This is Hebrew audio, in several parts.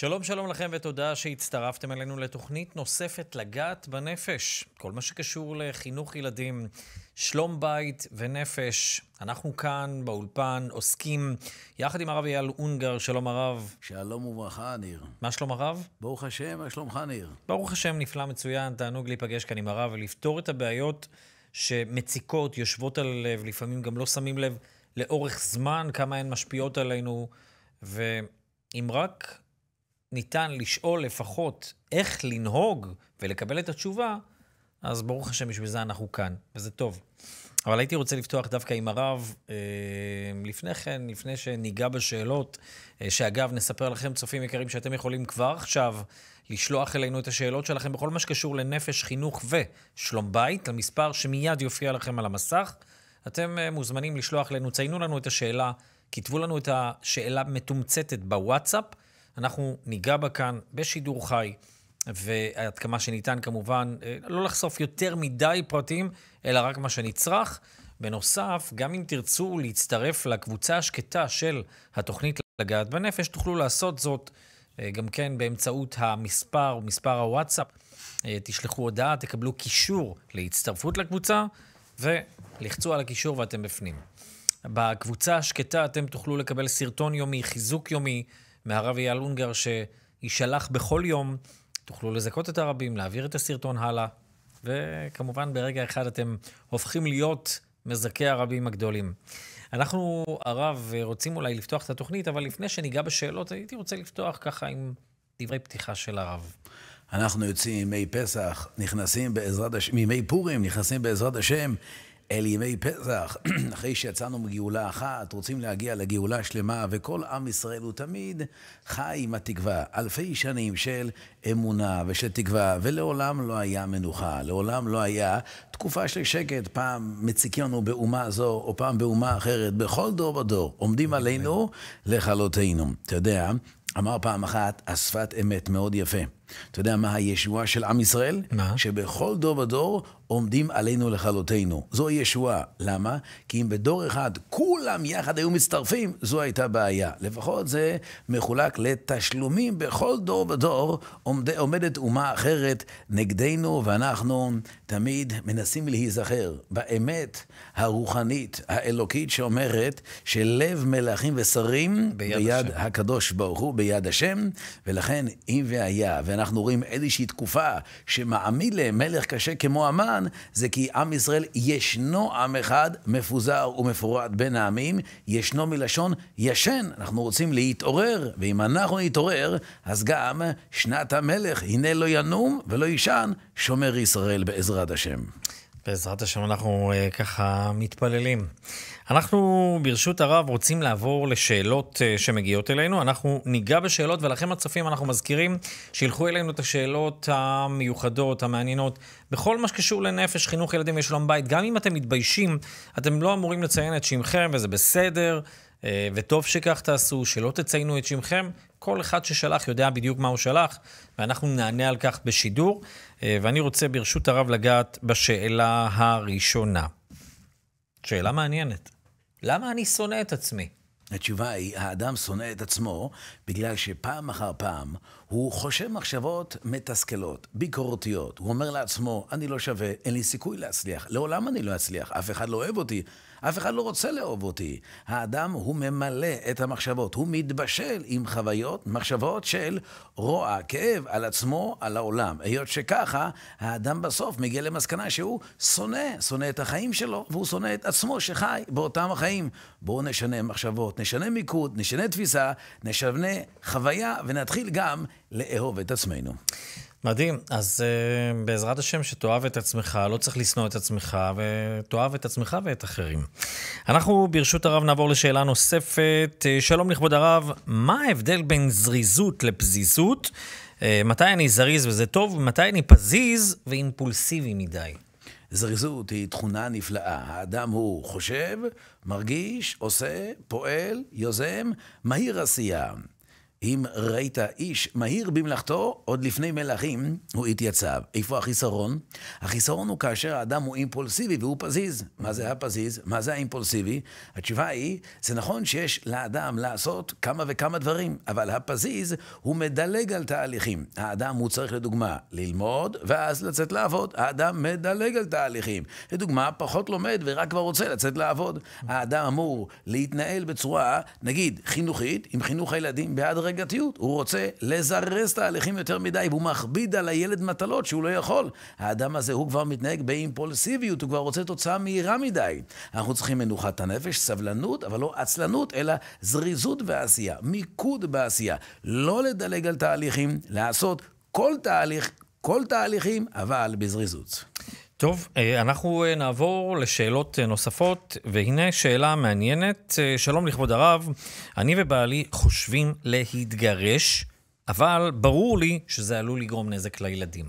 שלום שלום לכם ותודה שהצטרפתם אלינו לתוכנית נוספת לגעת בנפש. כל מה שקשור לחינוך ילדים, שלום בית ונפש. אנחנו כאן באולפן עוסקים יחד עם הרב אייל אונגר, שלום הרב. שלום וברכה, ניר. מה שלום הרב? ברוך השם, מה שלומך, ניר? ברוך השם, נפלא, מצוין, תענוג להיפגש כאן עם הרב ולפתור את הבעיות שמציקות, יושבות על הלב, לפעמים גם לא שמים לב לאורך זמן כמה הן משפיעות עלינו, ואם רק ניתן לשאול לפחות איך לנהוג ולקבל את התשובה, אז ברוך השם, בשביל זה אנחנו כאן, וזה טוב. אבל הייתי רוצה לפתוח דווקא עם הרב, אה, לפני כן, לפני שניגע בשאלות, אה, שאגב, נספר לכם, צופים יקרים, שאתם יכולים כבר עכשיו לשלוח אלינו את השאלות שלכם בכל מה שקשור לנפש, חינוך ושלום בית, למספר שמיד יופיע לכם על המסך. אתם אה, מוזמנים לשלוח אלינו, ציינו לנו את השאלה, כתבו לנו את השאלה מתומצתת בוואטסאפ. אנחנו ניגע בה כאן בשידור חי, ועד כמה שניתן כמובן, אה, לא לחשוף יותר מדי פרטים, אלא רק מה שנצרך. בנוסף, גם אם תרצו להצטרף לקבוצה השקטה של התוכנית לגעת בנפש, תוכלו לעשות זאת אה, גם כן באמצעות המספר, מספר הוואטסאפ. אה, תשלחו הודעה, תקבלו קישור להצטרפות לקבוצה, ולחצו על הקישור ואתם בפנים. בקבוצה השקטה אתם תוכלו לקבל סרטון יומי, חיזוק יומי, מהרב אייל אונגר, שיישלח בכל יום. תוכלו לזכות את הרבים, להעביר את הסרטון הלאה, וכמובן ברגע אחד אתם הופכים להיות מזכי הרבים הגדולים. אנחנו, הרב, רוצים אולי לפתוח את התוכנית, אבל לפני שניגע בשאלות, הייתי רוצה לפתוח ככה עם דברי פתיחה של הרב. אנחנו יוצאים מימי פסח, נכנסים בעזרת השם, מימי פורים, נכנסים בעזרת השם אל ימי פסח, אחרי שיצאנו מגאולה אחת, רוצים להגיע לגאולה שלמה, וכל עם ישראל הוא תמיד חי עם התקווה. אלפי שנים של אמונה ושל תקווה, ולעולם לא היה מנוחה, לעולם לא היה תקופה של שקט, פעם מציקים לנו באומה זו, או פעם באומה אחרת, בכל דור ודור, עומדים עלינו לכלותנו. אתה יודע, אמר פעם אחת, השפת אמת מאוד יפה. אתה יודע מה הישועה של עם ישראל? מה? שבכל דור ודור עומדים עלינו לכלותנו. זו הישועה. למה? כי אם בדור אחד כולם יחד היו מצטרפים, זו הייתה בעיה. לפחות זה מחולק לתשלומים. בכל דור ודור עומד, עומדת אומה אחרת נגדנו, ואנחנו תמיד מנסים להיזכר באמת הרוחנית, האלוקית, שאומרת שלב מלכים ושרים ביד ביד השם. הקדוש ברוך הוא, ביד השם, ולכן אם והיה, ואנחנו רואים איזושהי תקופה שמעמיד למלך קשה כמו המן, זה כי עם ישראל ישנו עם אחד מפוזר ומפורד בין העמים, ישנו מלשון ישן. אנחנו רוצים להתעורר, ואם אנחנו נתעורר, אז גם שנת המלך, הנה לא ינום ולא יישן, שומר ישראל בעזרת השם. בעזרת השם אנחנו uh, ככה מתפללים. אנחנו ברשות הרב רוצים לעבור לשאלות uh, שמגיעות אלינו. אנחנו ניגע בשאלות, ולכם הצופים אנחנו מזכירים שילכו אלינו את השאלות המיוחדות, המעניינות, בכל מה שקשור לנפש, חינוך ילדים ושלום בית. גם אם אתם מתביישים, אתם לא אמורים לציין את שמכם, וזה בסדר. uh, וטוב שכך תעשו, שלא תציינו את שמכם. כל אחד ששלח יודע בדיוק מה הוא שלח, ואנחנו נענה על כך בשידור. אה, ואני רוצה ברשות הרב לגעת בשאלה הראשונה. שאלה מעניינת. למה אני שונא את עצמי? התשובה היא, האדם שונא את עצמו בגלל שפעם אחר פעם הוא חושב מחשבות מתסכלות, ביקורתיות. הוא אומר לעצמו, אני לא שווה, אין לי סיכוי להצליח. לעולם אני לא אצליח, אף אחד לא אוהב אותי, אף אחד לא רוצה לאהוב אותי. האדם הוא ממלא את המחשבות, הוא מתבשל עם חוויות, מחשבות של רוע, כאב על עצמו, על העולם. היות שככה, האדם בסוף מגיע למסקנה שהוא שונא, שונא את החיים שלו, והוא שונא את עצמו שחי באותם החיים. בואו נשנה מחשבות, נשנה מיקוד, נשנה תפיסה, נשנה חוויה, ונתחיל גם לאהוב את עצמנו. מדהים. אז uh, בעזרת השם שתאהב את עצמך, לא צריך לשנוא את עצמך, ותאהב את עצמך ואת אחרים. אנחנו ברשות הרב נעבור לשאלה נוספת. Uh, שלום לכבוד הרב, מה ההבדל בין זריזות לפזיזות? Uh, מתי אני זריז וזה טוב, ומתי אני פזיז ואימפולסיבי מדי? זריזות היא תכונה נפלאה. האדם הוא חושב, מרגיש, עושה, פועל, יוזם, מהיר עשייה. אם ראית איש מהיר במלאכתו, עוד לפני מלכים הוא התייצב. איפה החיסרון? החיסרון הוא כאשר האדם הוא אימפולסיבי והוא פזיז. מה זה הפזיז? מה זה האימפולסיבי? התשובה היא, זה נכון שיש לאדם לעשות כמה וכמה דברים, אבל הפזיז הוא מדלג על תהליכים. האדם הוא צריך לדוגמה ללמוד ואז לצאת לעבוד. האדם מדלג על תהליכים. לדוגמה, פחות לומד ורק כבר רוצה לצאת לעבוד. האדם אמור להתנהל בצורה, נגיד, חינוכית, עם חינוך הילדים בעד בהדרגתיות. הוא רוצה לזרז תהליכים יותר מדי, והוא מכביד על הילד מטלות שהוא לא יכול. האדם הזה, הוא כבר מתנהג באימפולסיביות, הוא כבר רוצה תוצאה מהירה מדי. אנחנו צריכים מנוחת הנפש, סבלנות, אבל לא עצלנות, אלא זריזות בעשייה, מיקוד בעשייה. לא לדלג על תהליכים, לעשות כל תהליך, כל תהליכים, אבל בזריזות. טוב, אה, אנחנו אה, נעבור לשאלות אה, נוספות, והנה שאלה מעניינת. שלום לכבוד הרב, אני ובעלי חושבים להתגרש, אבל ברור לי שזה עלול לגרום נזק לילדים.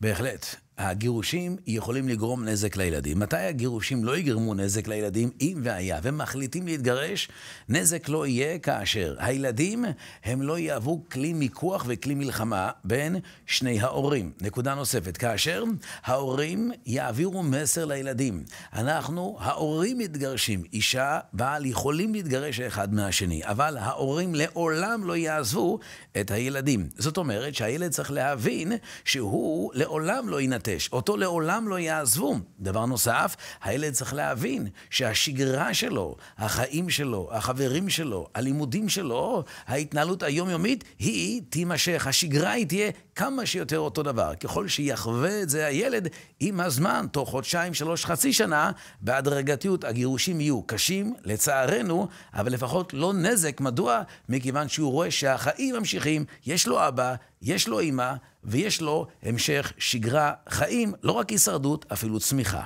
בהחלט. הגירושים יכולים לגרום נזק לילדים. מתי הגירושים לא יגרמו נזק לילדים, אם והיה, ומחליטים להתגרש, נזק לא יהיה כאשר הילדים הם לא יהוו כלי מיקוח וכלי מלחמה בין שני ההורים. נקודה נוספת, כאשר ההורים יעבירו מסר לילדים. אנחנו, ההורים מתגרשים, אישה, בעל, יכולים להתגרש אחד מהשני, אבל ההורים לעולם לא יעזבו את הילדים. זאת אומרת שהילד צריך להבין שהוא לעולם לא ינתן. יתנטש, אותו לעולם לא יעזבו. דבר נוסף, הילד צריך להבין שהשגרה שלו, החיים שלו, החברים שלו, הלימודים שלו, ההתנהלות היומיומית, היא תימשך. השגרה היא תהיה כמה שיותר אותו דבר. ככל שיחווה את זה הילד, עם הזמן, תוך חודשיים, שלוש, חצי שנה, בהדרגתיות הגירושים יהיו קשים, לצערנו, אבל לפחות לא נזק. מדוע? מכיוון שהוא רואה שהחיים ממשיכים, יש לו אבא, יש לו אימא, ויש לו המשך שגרה חיים, לא רק הישרדות, אפילו צמיחה.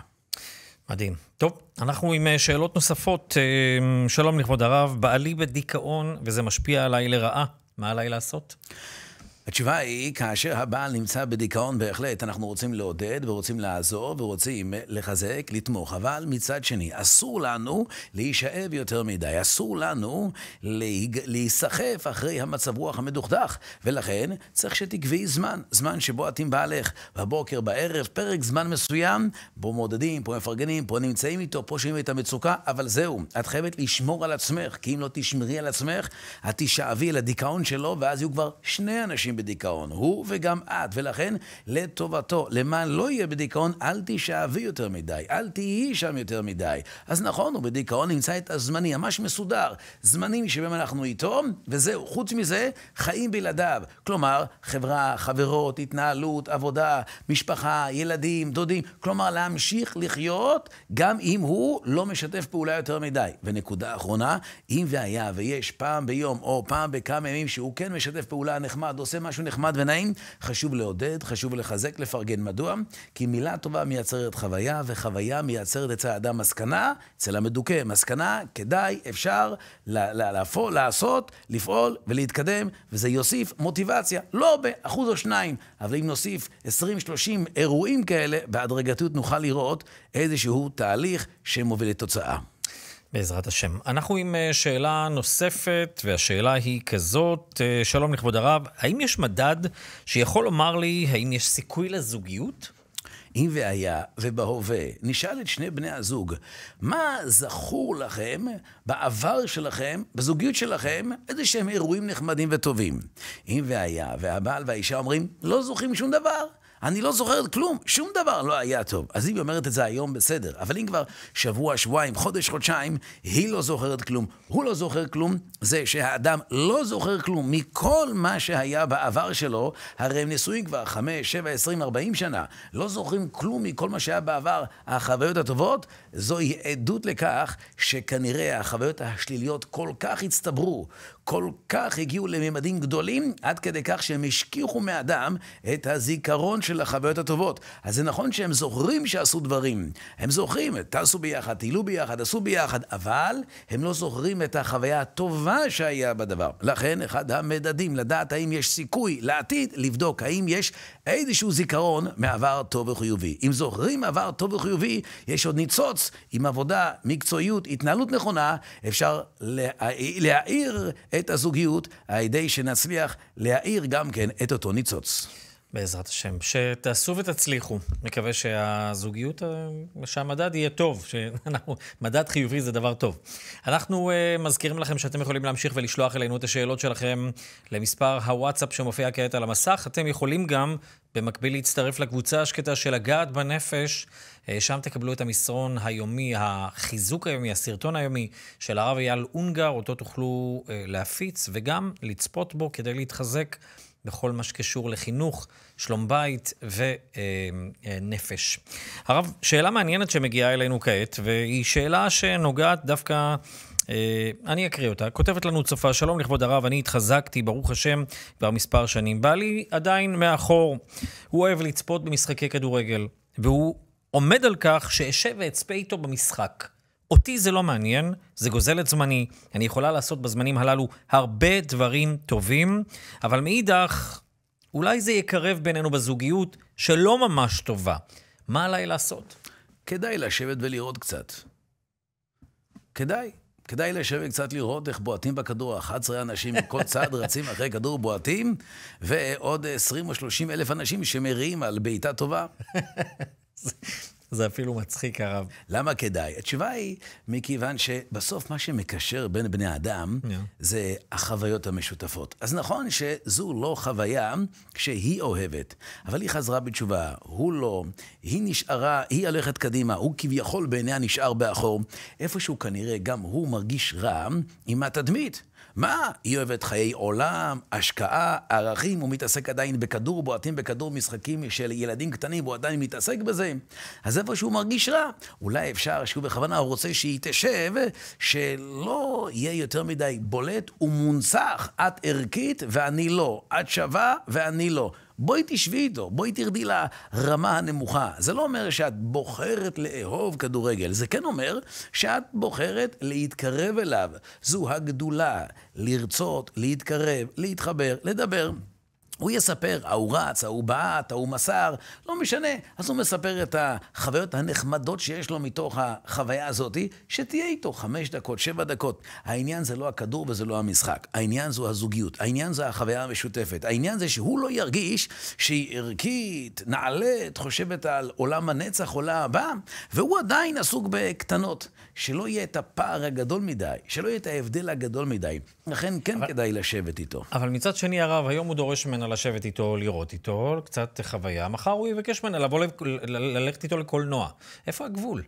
מדהים. טוב, אנחנו עם אה, שאלות נוספות. אה, שלום לכבוד הרב, בעלי בדיכאון וזה משפיע עליי לרעה. מה עליי לעשות? התשובה היא, כאשר הבעל נמצא בדיכאון, בהחלט אנחנו רוצים לעודד ורוצים לעזור ורוצים לחזק, לתמוך. אבל מצד שני, אסור לנו להישאב יותר מדי. אסור לנו להיסחף אחרי המצב רוח המדוכדך. ולכן צריך שתקבעי זמן, זמן שבו את עם בעלך, בבוקר, בערב, פרק זמן מסוים, פה מעודדים, פה מפרגנים, פה נמצאים איתו, פה שומעים את המצוקה, אבל זהו, את חייבת לשמור על עצמך, כי אם לא תשמרי על עצמך, את תישאבי לדיכאון שלו, ואז יהיו כבר שני אנשים בדיכאון, הוא וגם את, ולכן לטובתו, למען לא יהיה בדיכאון, אל תישאבי יותר מדי, אל תהיי שם יותר מדי. אז נכון, הוא בדיכאון נמצא את הזמני, ממש מסודר, זמנים שבהם אנחנו איתו, וזהו. חוץ מזה, חיים בלעדיו. כלומר, חברה, חברות, התנהלות, עבודה, משפחה, ילדים, דודים. כלומר, להמשיך לחיות גם אם הוא לא משתף פעולה יותר מדי. ונקודה אחרונה, אם והיה ויש פעם ביום או פעם בכמה ימים שהוא כן משתף פעולה נחמד, עושה משהו נחמד ונעים, חשוב לעודד, חשוב לחזק, לפרגן. מדוע? כי מילה טובה מייצרת חוויה, וחוויה מייצרת אצל האדם מסקנה, אצל המדוכא מסקנה, כדאי, אפשר להפול, לעשות, לפעול ולהתקדם, וזה יוסיף מוטיבציה, לא באחוז או שניים, אבל אם נוסיף 20-30 אירועים כאלה, בהדרגתיות נוכל לראות איזשהו תהליך שמוביל לתוצאה. בעזרת השם. אנחנו עם אה, שאלה נוספת, והשאלה היא כזאת, אה, שלום לכבוד הרב, האם יש מדד שיכול לומר לי האם יש סיכוי לזוגיות? אם והיה ובהווה, נשאל את שני בני הזוג, מה זכור לכם בעבר שלכם, בזוגיות שלכם, איזה שהם אירועים נחמדים וטובים? אם והיה, והבעל והאישה אומרים, לא זוכרים שום דבר. אני לא זוכרת כלום, שום דבר לא היה טוב. אז אם היא אומרת את זה היום, בסדר. אבל אם כבר שבוע, שבועיים, חודש, חודשיים, היא לא זוכרת כלום, הוא לא זוכר כלום, זה שהאדם לא זוכר כלום מכל מה שהיה בעבר שלו, הרי הם נשואים כבר חמש, שבע, עשרים, ארבעים שנה, לא זוכרים כלום מכל מה שהיה בעבר, החוויות הטובות, זוהי עדות לכך שכנראה החוויות השליליות כל כך הצטברו, כל כך הגיעו לממדים גדולים, עד כדי כך שהם השכיחו מאדם את הזיכרון של החוויות הטובות. אז זה נכון שהם זוכרים שעשו דברים. הם זוכרים, טסו ביחד, טיילו ביחד, עשו ביחד, אבל הם לא זוכרים את החוויה הטובה שהיה בדבר. לכן, אחד המדדים לדעת האם יש סיכוי לעתיד, לבדוק האם יש איזשהו זיכרון מעבר טוב וחיובי. אם זוכרים עבר טוב וחיובי, יש עוד ניצוץ עם עבודה, מקצועיות, התנהלות נכונה, אפשר להאיר את הזוגיות, על ידי שנצליח להאיר גם כן את אותו ניצוץ. בעזרת השם. שתעשו ותצליחו. מקווה שהזוגיות, אה, שהמדד יהיה טוב, שאנחנו, מדד חיובי זה דבר טוב. אנחנו uh, מזכירים לכם שאתם יכולים להמשיך ולשלוח אלינו את השאלות שלכם למספר הוואטסאפ שמופיע כעת על המסך. אתם יכולים גם במקביל להצטרף לקבוצה השקטה של לגעת בנפש. Uh, שם תקבלו את המסרון היומי, החיזוק היומי, הסרטון היומי של הרב אייל אונגר, אותו תוכלו להפיץ וגם לצפות בו כדי להתחזק. בכל מה שקשור לחינוך, שלום בית ונפש. הרב, שאלה מעניינת שמגיעה אלינו כעת, והיא שאלה שנוגעת דווקא... אה, אני אקריא אותה. כותבת לנו צופה, שלום לכבוד הרב, אני התחזקתי, ברוך השם, כבר מספר שנים. בעלי עדיין מאחור. הוא אוהב לצפות במשחקי כדורגל, והוא עומד על כך שאשב ואצפה איתו במשחק. אותי זה לא מעניין, זה גוזל את זמני. אני יכולה לעשות בזמנים הללו הרבה דברים טובים, אבל מאידך, אולי זה יקרב בינינו בזוגיות שלא ממש טובה. מה עליי לעשות? כדאי לשבת ולראות קצת. כדאי. כדאי לשבת קצת לראות איך בועטים בכדור. 11 אנשים מכל צד רצים אחרי כדור בועטים, ועוד 20 או 30 אלף אנשים שמריעים על בעיטה טובה. זה אפילו מצחיק, הרב. למה כדאי? התשובה היא, מכיוון שבסוף מה שמקשר בין בני אדם, yeah. זה החוויות המשותפות. אז נכון שזו לא חוויה שהיא אוהבת, אבל היא חזרה בתשובה, הוא לא, היא נשארה, היא הולכת קדימה, הוא כביכול בעיניה נשאר באחור. איפשהו כנראה גם הוא מרגיש רע עם התדמית. מה? היא אוהבת חיי עולם, השקעה, ערכים, הוא מתעסק עדיין בכדור, בועטים בכדור משחקים של ילדים קטנים, והוא עדיין מתעסק בזה. אז איפה שהוא מרגיש רע, אולי אפשר שהוא בכוונה רוצה שהיא תשב, שלא יהיה יותר מדי בולט ומונצח, את ערכית ואני לא, את שווה ואני לא. בואי תשבי איתו, בואי תרדי לרמה הנמוכה. זה לא אומר שאת בוחרת לאהוב כדורגל, זה כן אומר שאת בוחרת להתקרב אליו. זו הגדולה, לרצות, להתקרב, להתחבר, לדבר. הוא יספר, ההוא רץ, ההוא בעט, ההוא מסר, לא משנה. אז הוא מספר את החוויות הנחמדות שיש לו מתוך החוויה הזאת, שתהיה איתו חמש דקות, שבע דקות. העניין זה לא הכדור וזה לא המשחק. העניין זו הזוגיות. העניין זה החוויה המשותפת. העניין זה שהוא לא ירגיש שהיא ערכית, נעלית, חושבת על עולם הנצח, עולם הבא, והוא עדיין עסוק בקטנות. שלא יהיה את הפער הגדול מדי, שלא יהיה את ההבדל הגדול מדי. לכן כן אבל, כדאי לשבת איתו. אבל מצד שני, הרב, היום הוא דורש ממנה לשבת איתו, לראות איתו, קצת חוויה. מחר הוא יבקש ממנה לבוא, ללכת איתו לקולנוע. איפה הגבול?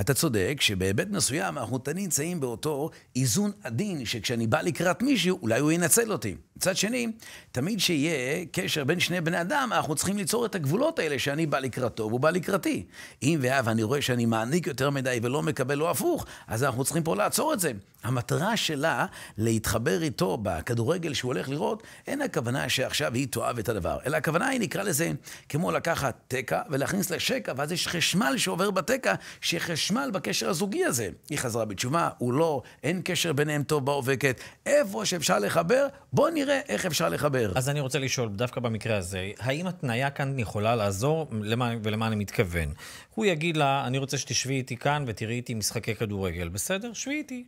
אתה צודק שבהיבט מסוים אנחנו תמיד נמצאים באותו איזון עדין, שכשאני בא לקראת מישהו, אולי הוא ינצל אותי. מצד שני, תמיד שיהיה קשר בין שני בני אדם, אנחנו צריכים ליצור את הגבולות האלה שאני בא לקראתו והוא בא לקראתי. אם ואב אני רואה שאני מעניק יותר מדי ולא מקבל לא הפוך, אז אנחנו צריכים פה לעצור את זה. המטרה שלה להתחבר איתו בכדורגל שהוא הולך לראות, אין הכוונה שעכשיו היא תאהב את הדבר, אלא הכוונה היא, נקרא לזה, כמו לקחת תקע ולהכניס לשקע, ואז יש חשמל שעובר בתקע, שחשמל בקשר הזוגי הזה. היא חזרה בתשובה, הוא לא, אין קשר ביניהם טוב בעובקת. איפה שאפשר לחבר, בוא נראה איך אפשר לחבר. אז אני רוצה לשאול, דווקא במקרה הזה, האם התניה כאן יכולה לעזור, למה, ולמה אני מתכוון? הוא יגיד לה, אני רוצה שתשבי איתי כאן ותראי איתי משחקי כדורגל. בסדר? שבי איתי.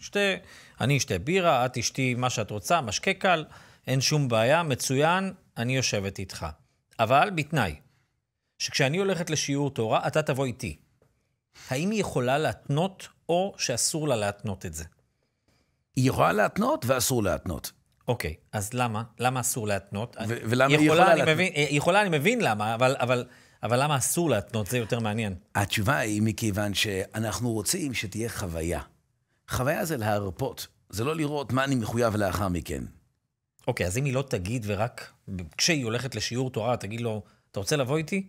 שתי, אני אשתה בירה, את תשתי מה שאת רוצה, משקה קל, אין שום בעיה, מצוין, אני יושבת איתך. אבל בתנאי, שכשאני הולכת לשיעור תורה, אתה תבוא איתי. האם היא יכולה להתנות, או שאסור לה להתנות את זה? היא יכולה להתנות ואסור להתנות. אוקיי, אז למה? למה אסור להתנות? ו- ולמה היא יכולה, להתנות? היא יכולה, אני מבין למה, אבל, אבל, אבל למה אסור להתנות? זה יותר מעניין. התשובה היא מכיוון שאנחנו רוצים שתהיה חוויה. חוויה זה להרפות, זה לא לראות מה אני מחויב לאחר מכן. אוקיי, אז אם היא לא תגיד ורק כשהיא הולכת לשיעור תורה, תגיד לו, אתה רוצה לבוא איתי?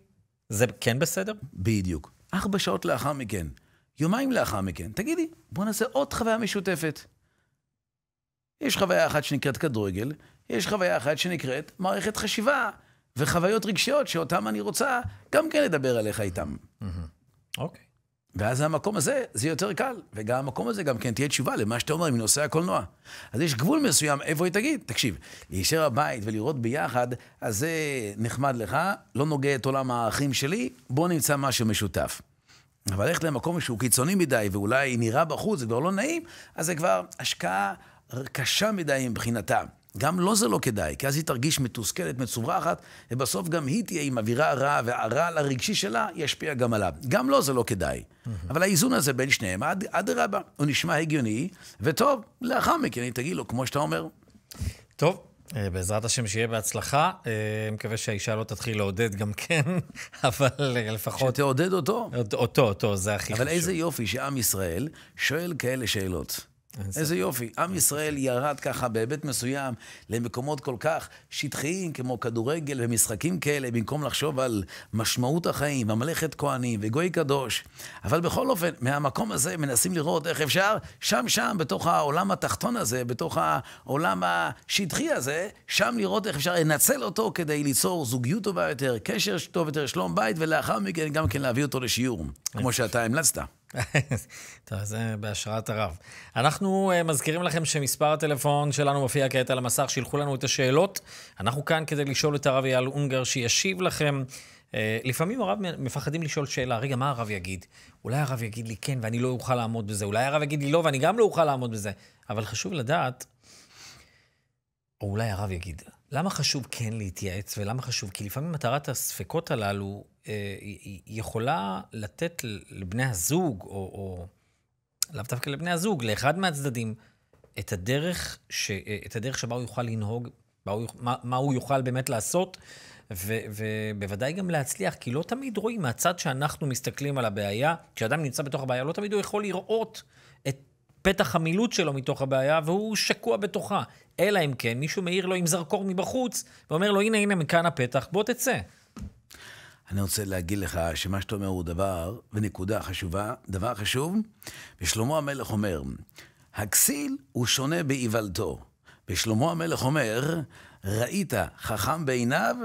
זה כן בסדר? בדיוק. ארבע שעות לאחר מכן, יומיים לאחר מכן, תגידי, בוא נעשה עוד חוויה משותפת. יש חוויה אחת שנקראת כדורגל, יש חוויה אחת שנקראת מערכת חשיבה וחוויות רגשיות שאותן אני רוצה גם כן לדבר עליך איתם. אוקיי. Okay. ואז המקום הזה, זה יותר קל. וגם המקום הזה גם כן תהיה תשובה למה שאתה אומר מנושא הקולנוע. אז יש גבול מסוים איפה היא תגיד. תקשיב, להישאר בבית ולראות ביחד, אז זה נחמד לך, לא נוגע את עולם האחים שלי, בוא נמצא משהו משותף. אבל ללכת למקום שהוא קיצוני מדי, ואולי נראה בחוץ, זה כבר לא נעים, אז זה כבר השקעה קשה מדי מבחינתה. גם לו לא זה לא כדאי, כי אז היא תרגיש מתוסכלת, מצוברחת, ובסוף גם היא תהיה עם אווירה רעה, והרעל הרגשי שלה ישפיע גם עליו. גם לו לא זה לא כדאי. Mm-hmm. אבל האיזון הזה בין שניהם, אדרבה, הוא נשמע הגיוני, וטוב, לאחר מכן היא תגיד לו, כמו שאתה אומר. טוב, אה, בעזרת השם שיהיה בהצלחה. אה, מקווה שהאישה לא תתחיל לעודד גם כן, אבל אה, לפחות... שתעודד אותו. אותו, אותו, זה הכי חשוב. אבל איזה יופי שעם ישראל שואל כאלה שאלות. איזה יופי. עם ישראל ירד ככה בהיבט מסוים למקומות כל כך שטחיים כמו כדורגל ומשחקים כאלה, במקום לחשוב על משמעות החיים וממלכת כהנים וגוי קדוש. אבל בכל אופן, מהמקום הזה מנסים לראות איך אפשר, שם שם, בתוך העולם התחתון הזה, בתוך העולם השטחי הזה, שם לראות איך אפשר לנצל אותו כדי ליצור זוגיות טובה יותר, קשר טוב יותר, שלום בית, ולאחר מכן גם כן להביא אותו לשיעור, כמו שאתה המלצת. טוב, זה בהשראת הרב. אנחנו uh, מזכירים לכם שמספר הטלפון שלנו מופיע כעת על המסך, שילחו לנו את השאלות. אנחנו כאן כדי לשאול את הרב אייל אונגר שישיב לכם. Uh, לפעמים הרב מפחדים לשאול שאלה, רגע, מה הרב יגיד? אולי הרב יגיד לי כן ואני לא אוכל לעמוד בזה, אולי הרב יגיד לי לא ואני גם לא אוכל לעמוד בזה. אבל חשוב לדעת, או אולי הרב יגיד, למה חשוב כן להתייעץ ולמה חשוב? כי לפעמים מטרת הספקות הללו היא יכולה לתת לבני הזוג, או, או לאו דווקא לבני הזוג, לאחד מהצדדים, את הדרך, ש, את הדרך שבה הוא יוכל לנהוג, הוא, מה, מה הוא יוכל באמת לעשות, ו, ובוודאי גם להצליח, כי לא תמיד רואים מהצד שאנחנו מסתכלים על הבעיה, כשאדם נמצא בתוך הבעיה, לא תמיד הוא יכול לראות את פתח המילוט שלו מתוך הבעיה, והוא שקוע בתוכה. אלא אם כן, מישהו מאיר לו עם זרקור מבחוץ, ואומר לו, הנה, הנה, מכאן הפתח, בוא תצא. אני רוצה להגיד לך שמה שאתה אומר הוא דבר, ונקודה חשובה, דבר חשוב, ושלמה המלך אומר, הכסיל הוא שונה באיוולתו. ושלמה המלך אומר, ראית חכם בעיניו,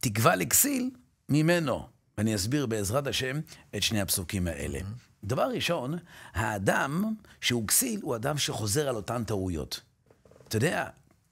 תקווה לכסיל ממנו. ואני אסביר בעזרת השם את שני הפסוקים האלה. דבר ראשון, האדם שהוא כסיל הוא אדם שחוזר על אותן טעויות. אתה יודע,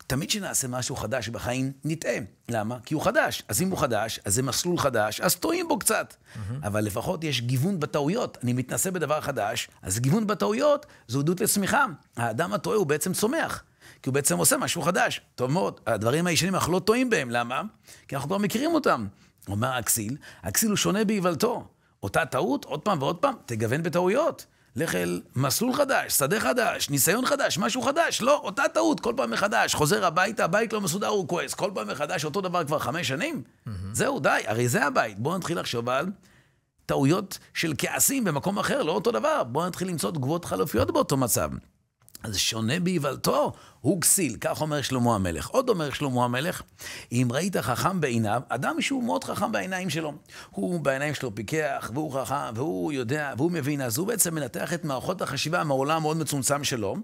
תמיד כשנעשה משהו חדש בחיים, נטעה. למה? כי הוא חדש. אז אם הוא חדש, אז זה מסלול חדש, אז טועים בו קצת. Mm-hmm. אבל לפחות יש גיוון בטעויות. אני מתנסה בדבר חדש, אז גיוון בטעויות זו עדות לצמיחה. האדם הטועה הוא בעצם צומח. כי הוא בעצם עושה משהו חדש. טוב מאוד. הדברים הישנים אנחנו לא טועים בהם. למה? כי אנחנו כבר מכירים אותם. אומר הכסיל, הכסיל הוא שונה באיוולתו. אותה טעות, עוד פעם ועוד פעם, תגוון בטעויות. לך אל מסלול חדש, שדה חדש, ניסיון חדש, משהו חדש. לא, אותה טעות, כל פעם מחדש. חוזר הביתה, הבית לא מסודר, הוא כועס. כל פעם מחדש, אותו דבר כבר חמש שנים? Mm-hmm. זהו, די, הרי זה הבית. בואו נתחיל לחשוב על טעויות של כעסים במקום אחר, לא אותו דבר. בואו נתחיל למצוא תגובות חלופיות באותו מצב. אז שונה באיוולתו, הוא כסיל, כך אומר שלמה המלך. עוד אומר שלמה המלך, אם ראית חכם בעיניו, אדם שהוא מאוד חכם בעיניים שלו. הוא בעיניים שלו פיקח, והוא חכם, והוא יודע, והוא מבין, אז הוא בעצם מנתח את מערכות החשיבה מהעולם המאוד מצומצם שלו,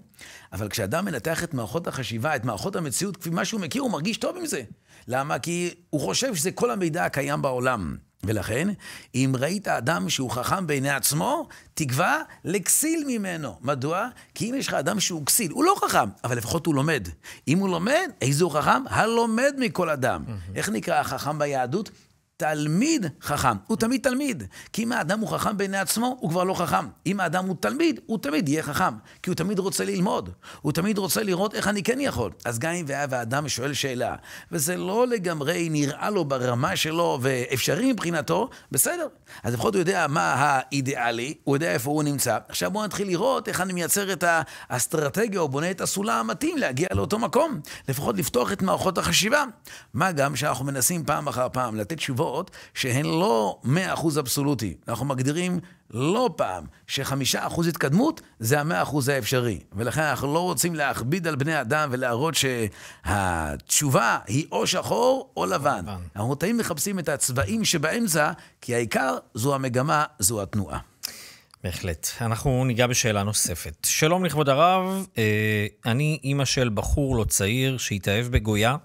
אבל כשאדם מנתח את מערכות החשיבה, את מערכות המציאות, כפי מה שהוא מכיר, הוא מרגיש טוב עם זה. למה? כי הוא חושב שזה כל המידע הקיים בעולם. ולכן, אם ראית אדם שהוא חכם בעיני עצמו, תקווה לכסיל ממנו. מדוע? כי אם יש לך אדם שהוא כסיל, הוא לא חכם, אבל לפחות הוא לומד. אם הוא לומד, איזה הוא חכם? הלומד מכל אדם. Mm-hmm. איך נקרא החכם ביהדות? תלמיד חכם, הוא תמיד תלמיד. כי אם האדם הוא חכם בעיני עצמו, הוא כבר לא חכם. אם האדם הוא תלמיד, הוא תמיד יהיה חכם. כי הוא תמיד רוצה ללמוד. הוא תמיד רוצה לראות איך אני כן יכול. אז גם אם והיה והאדם שואל שאלה, וזה לא לגמרי נראה לו ברמה שלו ואפשרי מבחינתו, בסדר. אז לפחות הוא יודע מה האידיאלי, הוא יודע איפה הוא נמצא. עכשיו בואו נתחיל לראות איך אני מייצר את האסטרטגיה או בונה את הסולם המתאים להגיע לאותו מקום. לפחות לפתוח את מערכות החשיבה. מה גם שאנחנו מנסים פעם אחר פעם לתת תשובות תשובות שהן לא 100% אבסולוטי. אנחנו מגדירים לא פעם שחמישה אחוז התקדמות זה המאה אחוז האפשרי. ולכן אנחנו לא רוצים להכביד על בני אדם ולהראות שהתשובה היא או שחור או לבן. אנחנו תמיד מחפשים את הצבעים שבאמצע, כי העיקר זו המגמה, זו התנועה. בהחלט. אנחנו ניגע בשאלה נוספת. שלום לכבוד הרב, אה, אני אימא של בחור לא צעיר שהתאהב בגויה.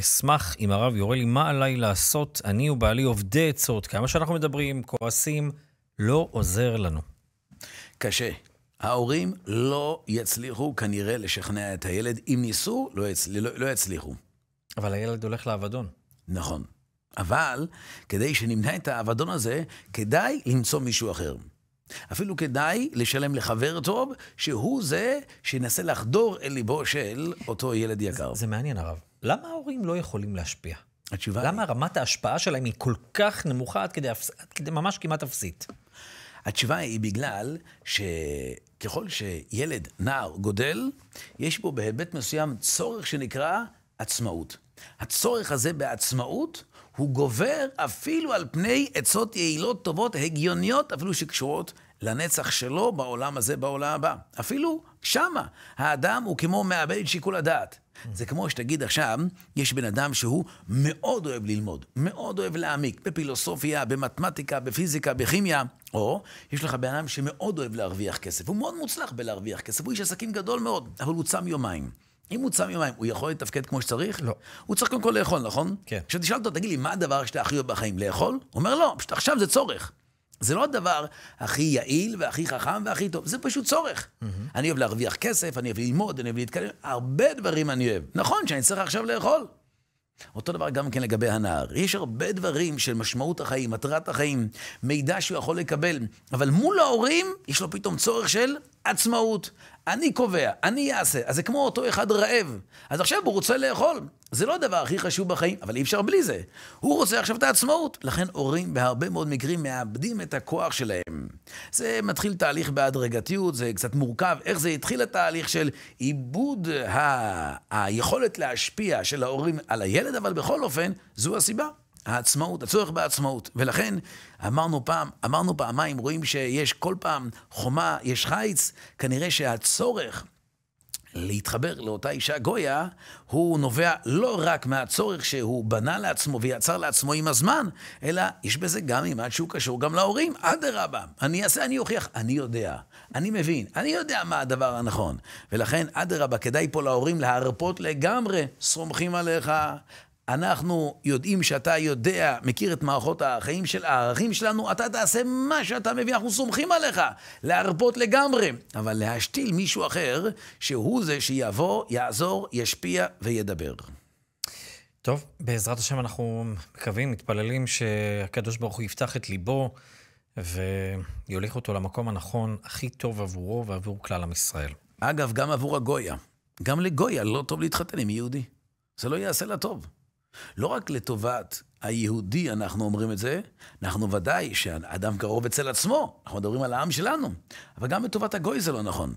אשמח אם הרב יורה לי מה עליי לעשות. אני ובעלי עובדי עצות, כמה שאנחנו מדברים, כועסים, לא עוזר לנו. קשה. ההורים לא יצליחו כנראה לשכנע את הילד. אם ניסו, לא, יצל... לא, לא יצליחו. אבל הילד הולך לאבדון. נכון. אבל כדי שנמנע את האבדון הזה, כדאי למצוא מישהו אחר. אפילו כדאי לשלם לחבר טוב, שהוא זה שינסה לחדור אל ליבו של אותו ילד יקר. זה מעניין, הרב. למה ההורים לא יכולים להשפיע? התשובה למה רמת ההשפעה שלהם היא כל כך נמוכה עד כדי, אפס... עד כדי ממש כמעט אפסית? התשובה היא בגלל שככל שילד, נער, גודל, יש בו בהיבט מסוים צורך שנקרא עצמאות. הצורך הזה בעצמאות הוא גובר אפילו על פני עצות יעילות, טובות, הגיוניות, אפילו שקשורות לנצח שלו בעולם הזה, בעולם הבא. אפילו שמה, האדם הוא כמו מאבד את שיקול הדעת. זה כמו שתגיד עכשיו, יש בן אדם שהוא מאוד אוהב ללמוד, מאוד אוהב להעמיק בפילוסופיה, במתמטיקה, בפיזיקה, בכימיה, או יש לך בן אדם שמאוד אוהב להרוויח כסף, הוא מאוד מוצלח בלהרוויח כסף, הוא איש עסקים גדול מאוד, אבל הוא צם יומיים. אם הוא צם יומיים, הוא יכול לתפקד כמו שצריך? לא. הוא צריך קודם כל לאכול, נכון? כן. עכשיו תשאל אותו, תגיד לי, מה הדבר שאתה הכי אוהב בחיים? לאכול? הוא אומר, לא, פשוט עכשיו זה צורך. זה לא הדבר הכי יעיל והכי חכם והכי טוב, זה פשוט צורך. Mm-hmm. אני אוהב להרוויח כסף, אני אוהב ללמוד, אני אוהב להתקדם, הרבה דברים אני אוהב. נכון שאני צריך עכשיו לאכול. אותו דבר גם כן לגבי הנער. יש הרבה דברים של משמעות החיים, מטרת החיים, מידע שהוא יכול לקבל, אבל מול ההורים יש לו פתאום צורך של עצמאות. אני קובע, אני אעשה. אז זה כמו אותו אחד רעב. אז עכשיו הוא רוצה לאכול. זה לא הדבר הכי חשוב בחיים, אבל אי אפשר בלי זה. הוא רוצה עכשיו את העצמאות. לכן הורים בהרבה מאוד מקרים מאבדים את הכוח שלהם. זה מתחיל תהליך בהדרגתיות, זה קצת מורכב. איך זה התחיל התהליך של עיבוד ה... היכולת להשפיע של ההורים על הילד, אבל בכל אופן, זו הסיבה. העצמאות, הצורך בעצמאות. ולכן אמרנו פעם, אמרנו פעמיים, רואים שיש כל פעם חומה, יש חיץ, כנראה שהצורך להתחבר לאותה אישה גויה, הוא נובע לא רק מהצורך שהוא בנה לעצמו ויצר לעצמו עם הזמן, אלא יש בזה גם ממד שהוא קשור גם להורים. אדרבה, אני אעשה, אני אוכיח, אני יודע, אני מבין, אני יודע מה הדבר הנכון. ולכן, אדרבה, כדאי פה להורים להרפות לגמרי, סומכים עליך, אנחנו יודעים שאתה יודע, מכיר את מערכות החיים של הערכים שלנו, אתה תעשה מה שאתה מבין, אנחנו סומכים עליך. להרפות לגמרי, אבל להשתיל מישהו אחר, שהוא זה שיבוא, יעזור, ישפיע וידבר. טוב, בעזרת השם אנחנו מקווים, מתפללים שהקדוש ברוך הוא יפתח את ליבו ויוליך אותו למקום הנכון, הכי טוב עבורו ועבור כלל עם ישראל. אגב, גם עבור הגויה. גם לגויה לא טוב להתחתן עם יהודי. זה לא יעשה לה טוב. לא רק לטובת היהודי אנחנו אומרים את זה, אנחנו ודאי שאדם קרוב אצל עצמו, אנחנו מדברים על העם שלנו, אבל גם לטובת הגוי זה לא נכון.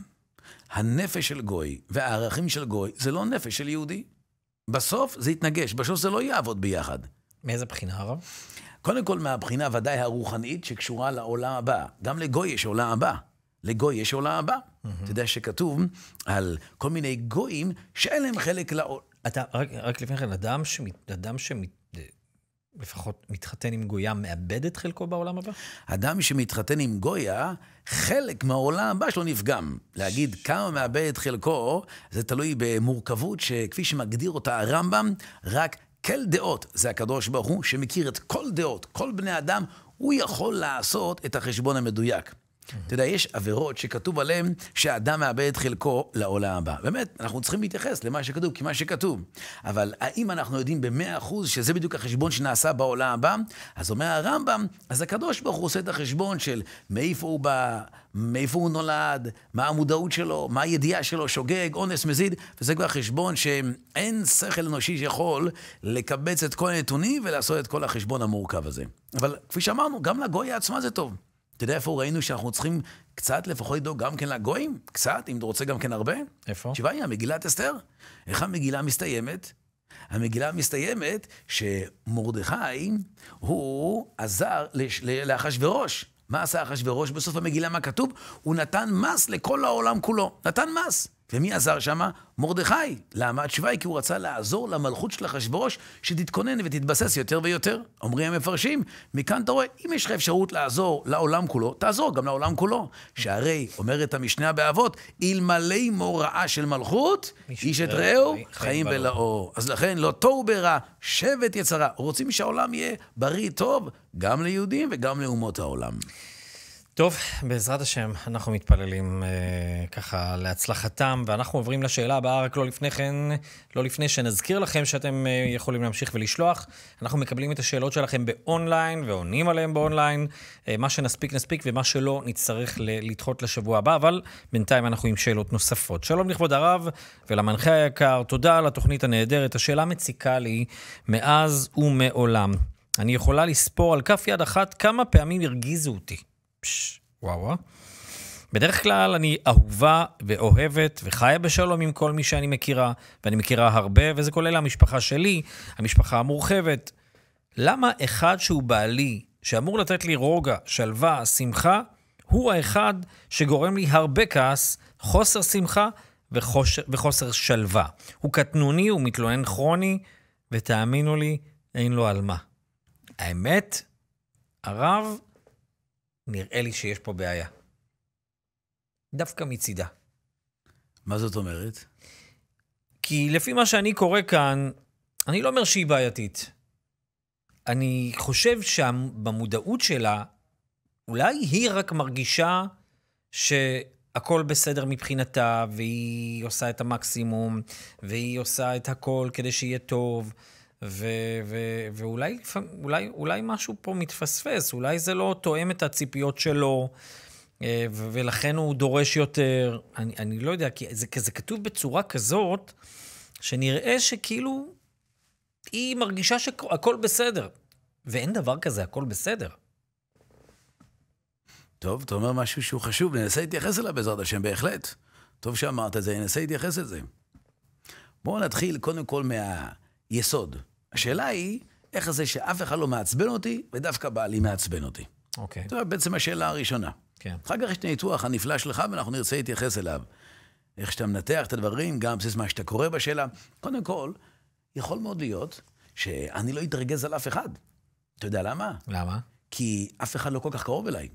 הנפש של גוי והערכים של גוי זה לא נפש של יהודי. בסוף זה יתנגש, בסוף זה לא יעבוד ביחד. מאיזה בחינה הרב? קודם כל מהבחינה ודאי הרוחנית שקשורה לעולם הבא. גם לגוי יש עולם הבא. לגוי יש עולם הבא. Mm-hmm. אתה יודע שכתוב על כל מיני גויים שאין להם חלק לעולם. אתה, רק, רק לפני כן, אדם, שמת, אדם שמת, לפחות מתחתן עם גויה, מאבד את חלקו בעולם הבא? אדם שמתחתן עם גויה, חלק מהעולם הבא שלו נפגם. להגיד כמה מאבד את חלקו, זה תלוי במורכבות שכפי שמגדיר אותה הרמב"ם, רק כל דעות, זה הקדוש ברוך הוא, שמכיר את כל דעות, כל בני אדם, הוא יכול לעשות את החשבון המדויק. אתה יודע, יש עבירות שכתוב עליהן שהאדם מאבד את חלקו לעולם הבא. באמת, אנחנו צריכים להתייחס למה שכתוב, כי מה שכתוב. אבל האם אנחנו יודעים במאה אחוז שזה בדיוק החשבון שנעשה בעולם הבא? אז אומר הרמב"ם, אז הקדוש ברוך הוא עושה את החשבון של מאיפה הוא בא, מאיפה הוא נולד, מה המודעות שלו, מה הידיעה שלו, שוגג, אונס, מזיד, וזה כבר חשבון שאין שכל אנושי שיכול לקבץ את כל הנתונים ולעשות את כל החשבון המורכב הזה. אבל כפי שאמרנו, גם לגויה עצמה זה טוב. אתה יודע איפה ראינו שאנחנו צריכים קצת לפחות לדאוג גם כן לגויים? קצת, אם אתה רוצה גם כן הרבה? איפה? תשובה היא המגילת אסתר. איך המגילה מסתיימת? המגילה מסתיימת שמרדכי הוא עזר לאחשוורוש. מה עשה אחשוורוש בסוף המגילה? מה כתוב? הוא נתן מס לכל העולם כולו. נתן מס. ומי עזר שמה? מרדכי. למה? התשובה היא כי הוא רצה לעזור למלכות של אחשוורוש שתתכונן ותתבסס יותר ויותר. אומרים המפרשים, מכאן אתה רואה, אם יש לך אפשרות לעזור לעולם כולו, תעזור גם לעולם כולו. שהרי, אומרת המשנה באבות, אלמלא מוראה של מלכות, איש את רעהו, חיים בלאו. אז לכן, לא תוהו ברע, שבט יצרה. רוצים שהעולם יהיה בריא טוב, גם ליהודים וגם לאומות העולם. טוב, בעזרת השם, אנחנו מתפללים אה, ככה להצלחתם, ואנחנו עוברים לשאלה הבאה, רק לא לפני כן, לא לפני שנזכיר לכם שאתם אה, יכולים להמשיך ולשלוח. אנחנו מקבלים את השאלות שלכם באונליין ועונים עליהן באונליין. אה, מה שנספיק נספיק ומה שלא נצטרך לדחות לשבוע הבא, אבל בינתיים אנחנו עם שאלות נוספות. שלום לכבוד הרב ולמנחה היקר, תודה על התוכנית הנהדרת. השאלה מציקה לי מאז ומעולם. אני יכולה לספור על כף יד אחת כמה פעמים הרגיזו אותי. פש, וואו וואו. בדרך כלל אני אהובה ואוהבת וחיה בשלום עם כל מי שאני מכירה, ואני מכירה הרבה, וזה כולל המשפחה שלי, המשפחה המורחבת. למה אחד שהוא בעלי, שאמור לתת לי רוגע, שלווה, שמחה, הוא האחד שגורם לי הרבה כעס, חוסר שמחה וחושר, וחוסר שלווה. הוא קטנוני, הוא מתלונן כרוני, ותאמינו לי, אין לו על מה. האמת, הרב נראה לי שיש פה בעיה. דווקא מצידה. מה זאת אומרת? כי לפי מה שאני קורא כאן, אני לא אומר שהיא בעייתית. אני חושב שבמודעות שלה, אולי היא רק מרגישה שהכל בסדר מבחינתה, והיא עושה את המקסימום, והיא עושה את הכל כדי שיהיה טוב, ו- ו- ואולי אולי, אולי משהו פה מתפספס, אולי זה לא תואם את הציפיות שלו, אה, ו- ולכן הוא דורש יותר. אני, אני לא יודע, כי זה, זה כתוב בצורה כזאת, שנראה שכאילו היא מרגישה שהכל בסדר. ואין דבר כזה, הכל בסדר. טוב, אתה אומר משהו שהוא חשוב, ננסה להתייחס אליו בעזרת השם, בהחלט. טוב שאמרת את זה, ננסה להתייחס לזה. בואו נתחיל קודם כל מהיסוד. השאלה היא, איך זה שאף אחד לא מעצבן אותי, ודווקא בעלי מעצבן אותי. אוקיי. זו בעצם השאלה הראשונה. כן. אחר כך יש את הניתוח הנפלא שלך, ואנחנו נרצה להתייחס אליו. איך שאתה מנתח את הדברים, גם בסיס מה שאתה קורא בשאלה. קודם כל, יכול מאוד להיות שאני לא אתרגז על אף אחד. אתה יודע למה? למה? כי אף אחד לא כל כך קרוב אליי.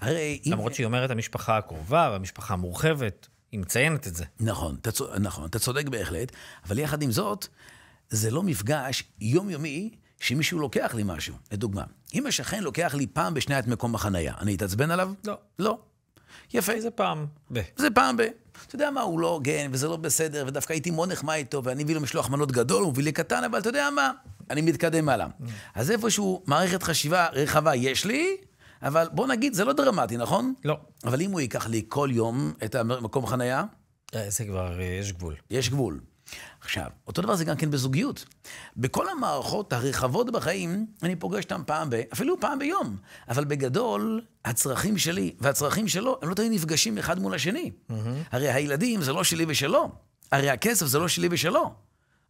הרי אם... למרות שהיא אומרת המשפחה הקרובה והמשפחה המורחבת, היא מציינת את זה. נכון, אתה, נכון, אתה צודק בהחלט, אבל יחד עם זאת, זה לא מפגש יומיומי שמישהו לוקח לי משהו. לדוגמה, אם השכן לוקח לי פעם בשנייה את מקום החנייה, אני אתעצבן עליו? לא. לא. יפה. זה פעם ב. זה פעם ב. אתה יודע מה, הוא לא הוגן, וזה לא בסדר, ודווקא הייתי מאוד נחמד איתו, ואני מביא לו משלוח מנות גדול, הוא מביא לי קטן, אבל אתה יודע מה, אני מתקדם הלאה. Mm. אז איפשהו מערכת חשיבה רחבה יש לי, אבל בוא נגיד, זה לא דרמטי, נכון? לא. אבל אם הוא ייקח לי כל יום את המקום חנייה... אה, זה כבר, אה, יש גבול. יש גבול. עכשיו, אותו דבר זה גם כן בזוגיות. בכל המערכות הרחבות בחיים, אני פוגש אותם פעם ב... אפילו פעם ביום. אבל בגדול, הצרכים שלי והצרכים שלו, הם לא תמיד נפגשים אחד מול השני. Mm-hmm. הרי הילדים זה לא שלי ושלו. הרי הכסף זה לא שלי ושלו.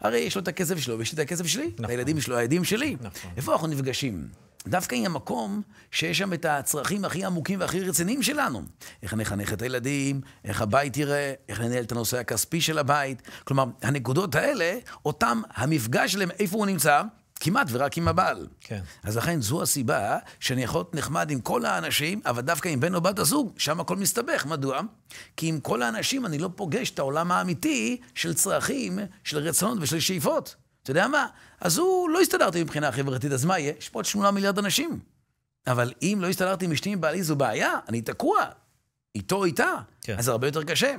הרי יש לו את הכסף שלו ויש לי את הכסף שלי. נכון. הילדים שלו, הילדים שלי. נכון. איפה אנחנו נפגשים? דווקא עם המקום שיש שם את הצרכים הכי עמוקים והכי רציניים שלנו. איך נחנך את הילדים, איך הבית ייראה, איך ננהל את הנושא הכספי של הבית. כלומר, הנקודות האלה, אותם המפגש שלהם, איפה הוא נמצא? כמעט ורק עם הבעל. כן. אז לכן זו הסיבה שאני יכול להיות נחמד עם כל האנשים, אבל דווקא עם בן או בת הזוג, שם הכל מסתבך. מדוע? כי עם כל האנשים אני לא פוגש את העולם האמיתי של צרכים, של רצונות ושל שאיפות. אתה יודע מה? אז הוא לא הסתדרתי מבחינה חברתית, אז מה יהיה? יש פה עוד שמונה מיליארד אנשים. אבל אם לא הסתדרתי עם אשתי עם בעלי, זו בעיה, אני תקוע. איתו או איתה, כן. אז זה הרבה יותר קשה.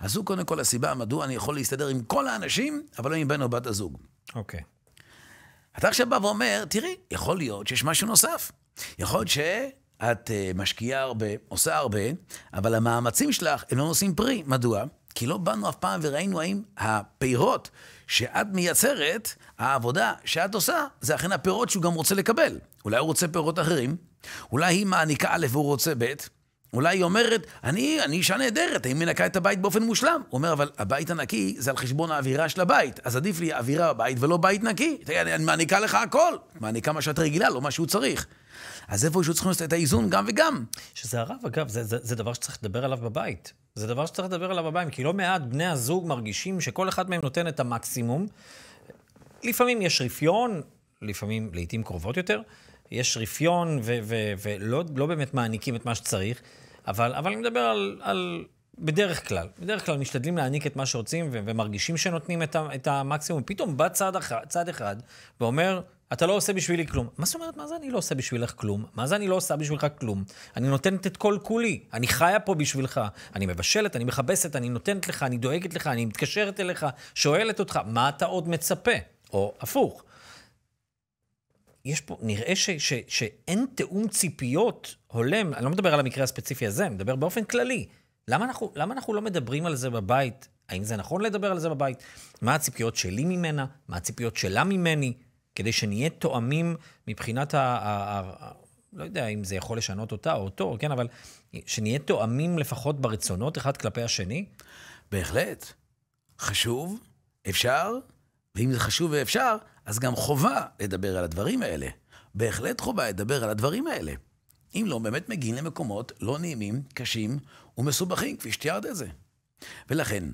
אז זו קודם כל הסיבה מדוע אני יכול להסתדר עם כל האנשים, אבל לא עם בן או בת הזוג. אוקיי. אתה עכשיו בא ואומר, תראי, יכול להיות שיש משהו נוסף. יכול להיות שאת uh, משקיעה הרבה, עושה הרבה, אבל המאמצים שלך הם לא נושאים פרי. מדוע? כי לא באנו אף פעם וראינו האם הפירות שאת מייצרת, העבודה שאת עושה, זה אכן הפירות שהוא גם רוצה לקבל. אולי הוא רוצה פירות אחרים, אולי היא מעניקה א' והוא רוצה ב', אולי היא אומרת, אני, אני אישה נהדרת, אני מנקה את הבית באופן מושלם. הוא אומר, אבל הבית הנקי זה על חשבון האווירה של הבית, אז עדיף לי אווירה בבית ולא בית נקי. תגיד, אני מעניקה לך הכל, מעניקה מה שאת רגילה, לא מה שהוא צריך. אז איפה שהוא צריך לעשות את האיזון גם וגם. שזה הרב, אגב, זה, זה, זה דבר שצריך לדבר עליו בבית. זה דבר שצריך לדבר עליו בבית, כי לא מעט בני הזוג מרגישים שכל אחד מהם נותן את המקסימום. לפעמים יש רפיון, לפעמים, לעיתים קרובות יותר, יש רפיון ולא לא באמת מעניקים את מה שצריך, אבל, אבל אני מדבר על, על... בדרך כלל, בדרך כלל משתדלים להעניק את מה שרוצים ומרגישים שנותנים את, את המקסימום. פתאום בא צד אחד, צד אחד ואומר, אתה לא עושה בשבילי כלום. מה זאת אומרת, מה זה אני לא עושה בשבילך כלום? מה זה אני לא עושה בשבילך כלום? אני נותנת את כל כולי, אני חיה פה בשבילך. אני מבשלת, אני מכבסת, אני נותנת לך, אני דואגת לך, אני מתקשרת אליך, שואלת אותך, מה אתה עוד מצפה? או הפוך. יש פה, נראה ש, ש, שאין תיאום ציפיות הולם, אני לא מדבר על המקרה הספציפי הזה, אני מדבר באופן כללי. למה אנחנו, למה אנחנו לא מדברים על זה בבית? האם זה נכון לדבר על זה בבית? מה הציפיות שלי ממנה? מה הציפיות שלה ממני? כדי שנהיה תואמים מבחינת ה... ה, ה לא יודע אם זה יכול לשנות אותה או אותו, כן, אבל שנהיה תואמים לפחות ברצונות אחד כלפי השני? בהחלט. חשוב, אפשר, ואם זה חשוב ואפשר, אז גם חובה לדבר על הדברים האלה. בהחלט חובה לדבר על הדברים האלה. אם לא, באמת מגיעים למקומות לא נעימים, קשים ומסובכים, כפי שתיארת את זה. ולכן,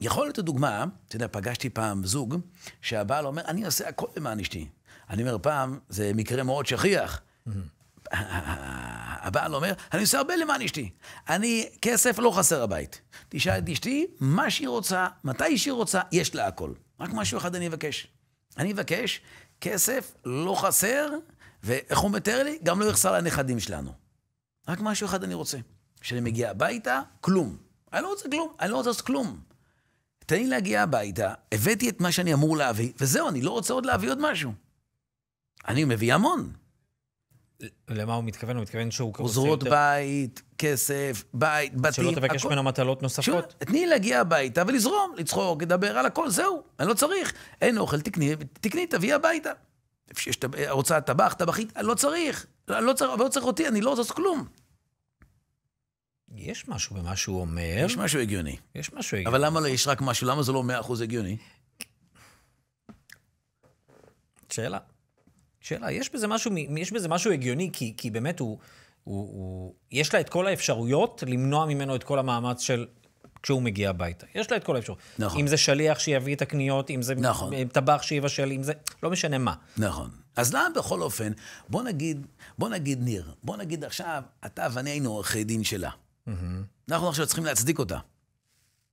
יכול להיות דוגמה, אתה יודע, פגשתי פעם זוג, שהבעל אומר, אני אעשה הכל למען אשתי. אני אומר, פעם, זה מקרה מאוד שכיח. הבעל אומר, אני עושה הרבה למען אשתי. אני, כסף לא חסר הבית. תשאל את אשתי, מה שהיא רוצה, מתי שהיא רוצה, יש לה הכל. רק משהו אחד אני אבקש. אני אבקש, כסף לא חסר, ואיך הוא מתאר לי? גם לא יחסר לנכדים שלנו. רק משהו אחד אני רוצה. כשאני מגיע הביתה, כלום. אני לא רוצה כלום, אני לא רוצה לעשות כלום. תן לי להגיע הביתה, הבאתי את מה שאני אמור להביא, וזהו, אני לא רוצה עוד להביא עוד משהו. אני מביא המון. למה הוא מתכוון? הוא מתכוון שהוא... עוזרות יותר... בית, כסף, בית, בתים, שלא תבקש ממנו מטלות נוספות? תני לי להגיע הביתה ולזרום, לצחוק, לדבר על הכל, זהו, אני לא צריך. אין אוכל, תקני, תקני, תביאי הביתה. יש רוצה טבח, טבחית, אני לא צריך. לא צריך, לא צריך אותי, אני לא רוצה לעשות כלום. יש משהו במה שהוא אומר. יש משהו הגיוני. יש משהו הגיוני. אבל למה לא יש רק משהו? למה זה לא מאה אחוז הגיוני? שאלה. שאלה. יש בזה משהו, יש בזה משהו הגיוני, כי, כי באמת הוא, הוא, הוא... יש לה את כל האפשרויות למנוע ממנו את כל המאמץ של... כשהוא מגיע הביתה. יש לה את כל האפשרויות. נכון. אם זה שליח שיביא את הקניות, אם זה נכון. טבח שיבשל, אם זה... לא משנה מה. נכון. אז למה בכל אופן, בוא נגיד, בוא נגיד, ניר, בוא נגיד עכשיו, אתה ואני היינו עורכי דין שלה. Mm-hmm. אנחנו עכשיו צריכים להצדיק אותה.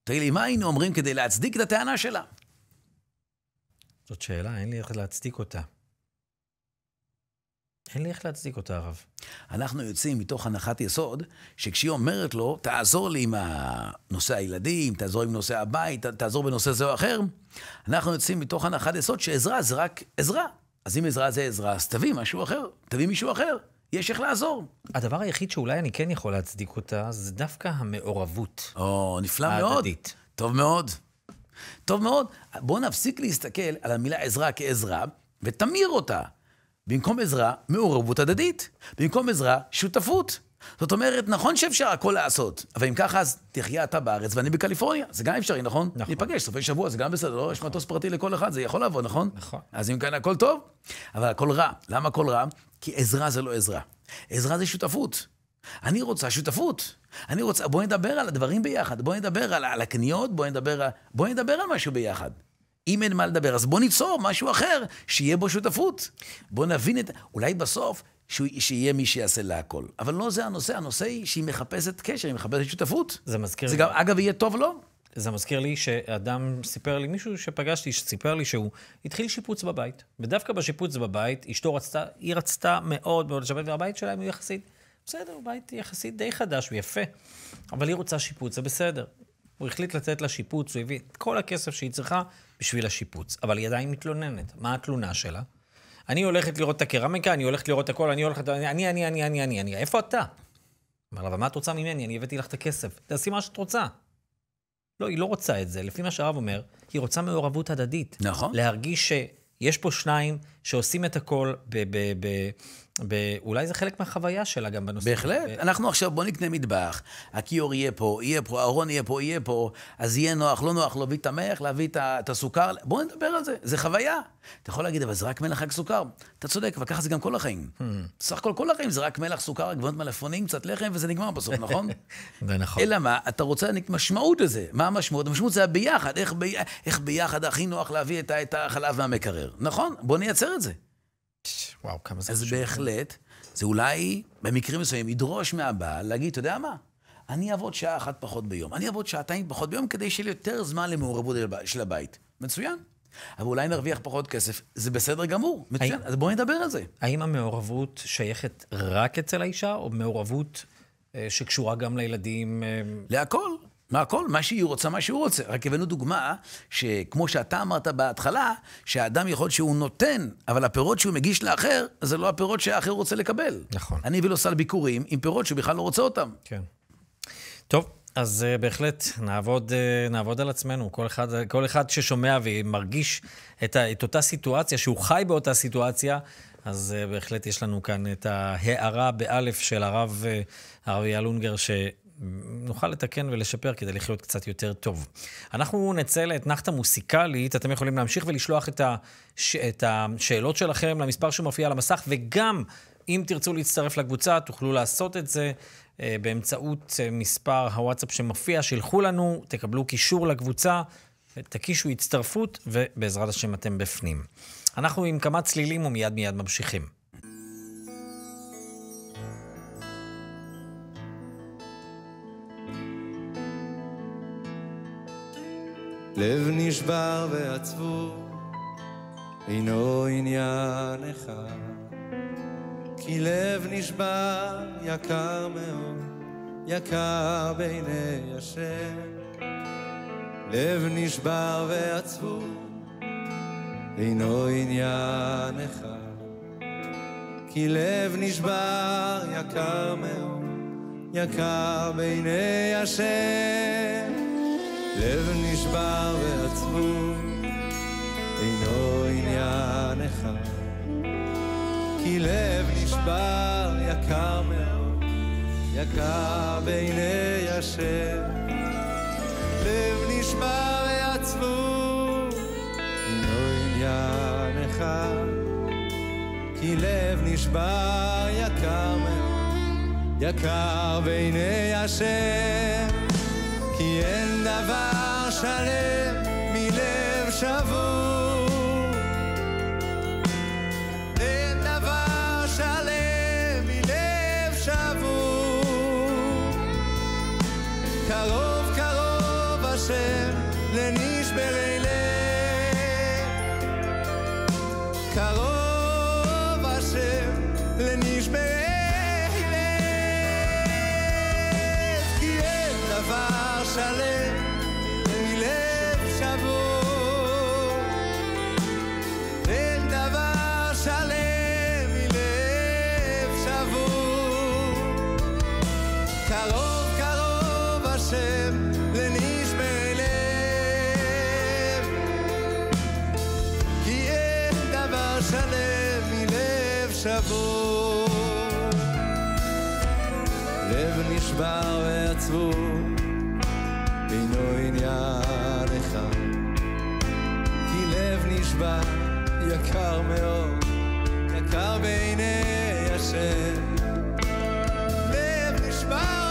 תגיד לי, מה היינו אומרים כדי להצדיק את הטענה שלה? זאת שאלה, אין לי איך להצדיק אותה. אין לי איך להצדיק אותה, הרב. אנחנו יוצאים מתוך הנחת יסוד, שכשהיא אומרת לו, תעזור לי עם נושא הילדים, תעזור עם נושא הבית, תעזור בנושא זה או אחר, אנחנו יוצאים מתוך הנחת יסוד שעזרה זה רק עזרה. אז אם עזרה זה עזרה, אז תביא משהו אחר, תביא מישהו אחר. יש איך לעזור. הדבר היחיד שאולי אני כן יכול להצדיק אותה, זה דווקא המעורבות. או, נפלא ההדדית. מאוד. טוב מאוד. טוב מאוד. בואו נפסיק להסתכל על המילה עזרה כעזרה, ותמיר אותה. במקום עזרה, מעורבות הדדית. במקום עזרה, שותפות. זאת אומרת, נכון שאפשר הכל לעשות, אבל אם ככה, אז תחיה אתה בארץ ואני בקליפורניה. זה גם אפשרי, נכון? נכון. ניפגש סופי שבוע, זה גם בסדר, לא? יש נכון. מטוס פרטי לכל אחד, זה יכול לעבוד, נכון? נכון. אז אם כאן הכל טוב, אבל הכל רע. למה הכל רע? כי עזרה זה לא עזרה. עזרה זה שותפות. אני רוצה שותפות. אני רוצה, בואי נדבר על הדברים ביחד, בואי נדבר על, על הקניות, בואי נדבר, בואי נדבר על משהו ביחד. אם אין מה לדבר, אז בוא ניצור משהו אחר, שיהיה בו שותפות. בוא נבין את... אולי בסוף, שהוא, שיהיה מי שיעשה לה הכל. אבל לא זה הנושא, הנושא היא שהיא מחפשת קשר, היא מחפשת שותפות. זה מזכיר... זה גם, אגב, יהיה טוב לו. זה מזכיר לי שאדם סיפר לי, מישהו שפגשתי, שסיפר לי שהוא התחיל שיפוץ בבית. ודווקא בשיפוץ בבית, אשתו רצתה, היא רצתה מאוד מאוד לשבת, והבית שלהם הוא יחסית, בסדר, בית יחסית די חדש ויפה. אבל היא רוצה שיפוץ, זה בסדר. הוא החליט לתת לה שיפוץ, הוא הביא את כל הכסף שהיא צריכה בשביל השיפוץ. אבל היא עדיין מתלוננת. מה התלונה שלה? אני הולכת לראות את הקרמיקה, אני הולכת לראות הכל, אני הולכת... אני, אני, אני, אני, אני, אני. איפה אתה? אמר לה, אבל מה את רוצה ממני? אני הבאתי לך את הכסף. תעשי מה שאת רוצה. לא, היא לא רוצה את זה. לפי מה שהרב אומר, היא רוצה מעורבות הדדית. נכון. להרגיש שיש פה שניים שעושים את הכל ב... ב, ב אולי זה חלק מהחוויה שלה גם בנושא. בהחלט. ב... אנחנו עכשיו, בוא נקנה מטבח, הכיור יהיה פה, יהיה פה, הארון יהיה פה, יהיה פה, אז יהיה נוח, לא נוח, להביא את המלח, להביא את הסוכר, בוא נדבר על זה, זה חוויה. אתה יכול להגיד, אבל זה רק מלח, רק סוכר. אתה צודק, אבל ככה זה גם כל החיים. Hmm. סך הכל כל החיים זה רק מלח, סוכר, עגבנות מלפפונים, קצת לחם, וזה נגמר בסוף, נכון? זה נכון. אלא מה, אתה רוצה משמעות לזה. מה המשמעות? המשמעות זה הביחד, איך, ב... איך ביחד הכי נוח להביא את החלב מהמקרר. נכון? בוא נייצר את זה. וואו, כמה זה חשוב. אז בהחלט, זה אולי, במקרים מסוימים, ידרוש מהבעל להגיד, אתה יודע מה? אני אעבוד שעה אחת פחות ביום, אני אעבוד שעתיים פחות ביום, כדי שיהיה לי יותר זמן למעורבות של הבית. מצוין. אבל אולי נרוויח פחות כסף, זה בסדר גמור, מצוין, אז בואו נדבר על זה. האם המעורבות שייכת רק אצל האישה, או מעורבות אה, שקשורה גם לילדים? אה, להכל. מהכל, מה שהיא רוצה, מה שהוא רוצה. רק הבאנו דוגמה, שכמו שאתה אמרת בהתחלה, שהאדם יכול שהוא נותן, אבל הפירות שהוא מגיש לאחר, זה לא הפירות שהאחר רוצה לקבל. נכון. אני הביא לו סל ביקורים עם פירות שהוא בכלל לא רוצה אותם. כן. טוב, אז uh, בהחלט נעבוד, uh, נעבוד על עצמנו. כל אחד, כל אחד ששומע ומרגיש את, ה, את אותה סיטואציה, שהוא חי באותה סיטואציה, אז uh, בהחלט יש לנו כאן את ההערה באלף של הרב, uh, הרב יעלונגר, שנוכל לתקן ולשפר כדי לחיות קצת יותר טוב. אנחנו נצא לאתנחתא מוסיקלית, אתם יכולים להמשיך ולשלוח את, הש, את השאלות שלכם למספר שמופיע על המסך, וגם אם תרצו להצטרף לקבוצה, תוכלו לעשות את זה. אה, באמצעות אה, מספר הוואטסאפ שמופיע, שילחו לנו, תקבלו קישור לקבוצה, תקישו הצטרפות, ובעזרת השם אתם בפנים. אנחנו עם כמה צלילים ומיד מיד ממשיכים. לב נשבר ועצבו, אינו עניין אחד. כי לב נשבר יקר מאוד, יקר בעיני השם. לב נשבר ועצבו, אינו עניין אחד. כי לב נשבר יקר מאוד, יקר בעיני השם. לב נשבר ועצבו, אינו עניין אחד. כי לב נשבר יקר מאוד, יקר בעיני השם. לב נשבר ועצבו, אינו עניין אחד. כי לב נשבר יקר מאוד, יקר בעיני השם. דבר שלם מלב שבור. שבור. לב נשבר ועצוב, אינו עניין אחד. כי לב נשבר יקר מאוד, יקר בעיני השם. לב נשבר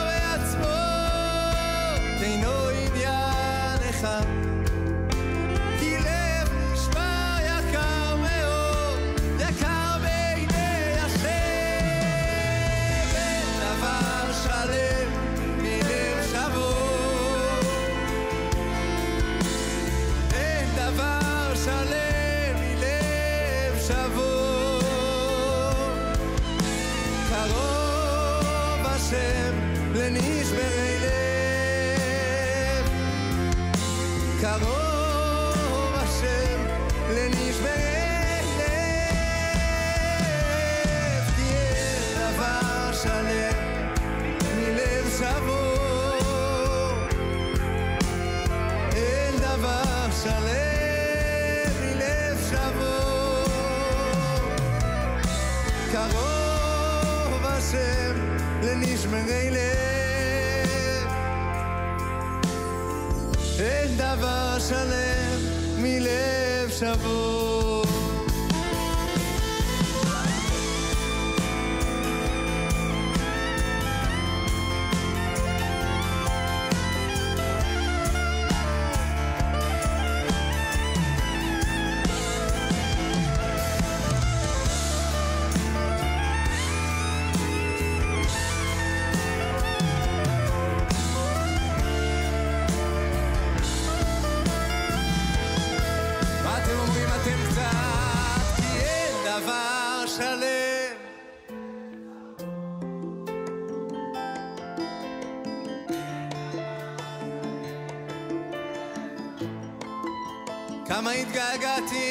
כמה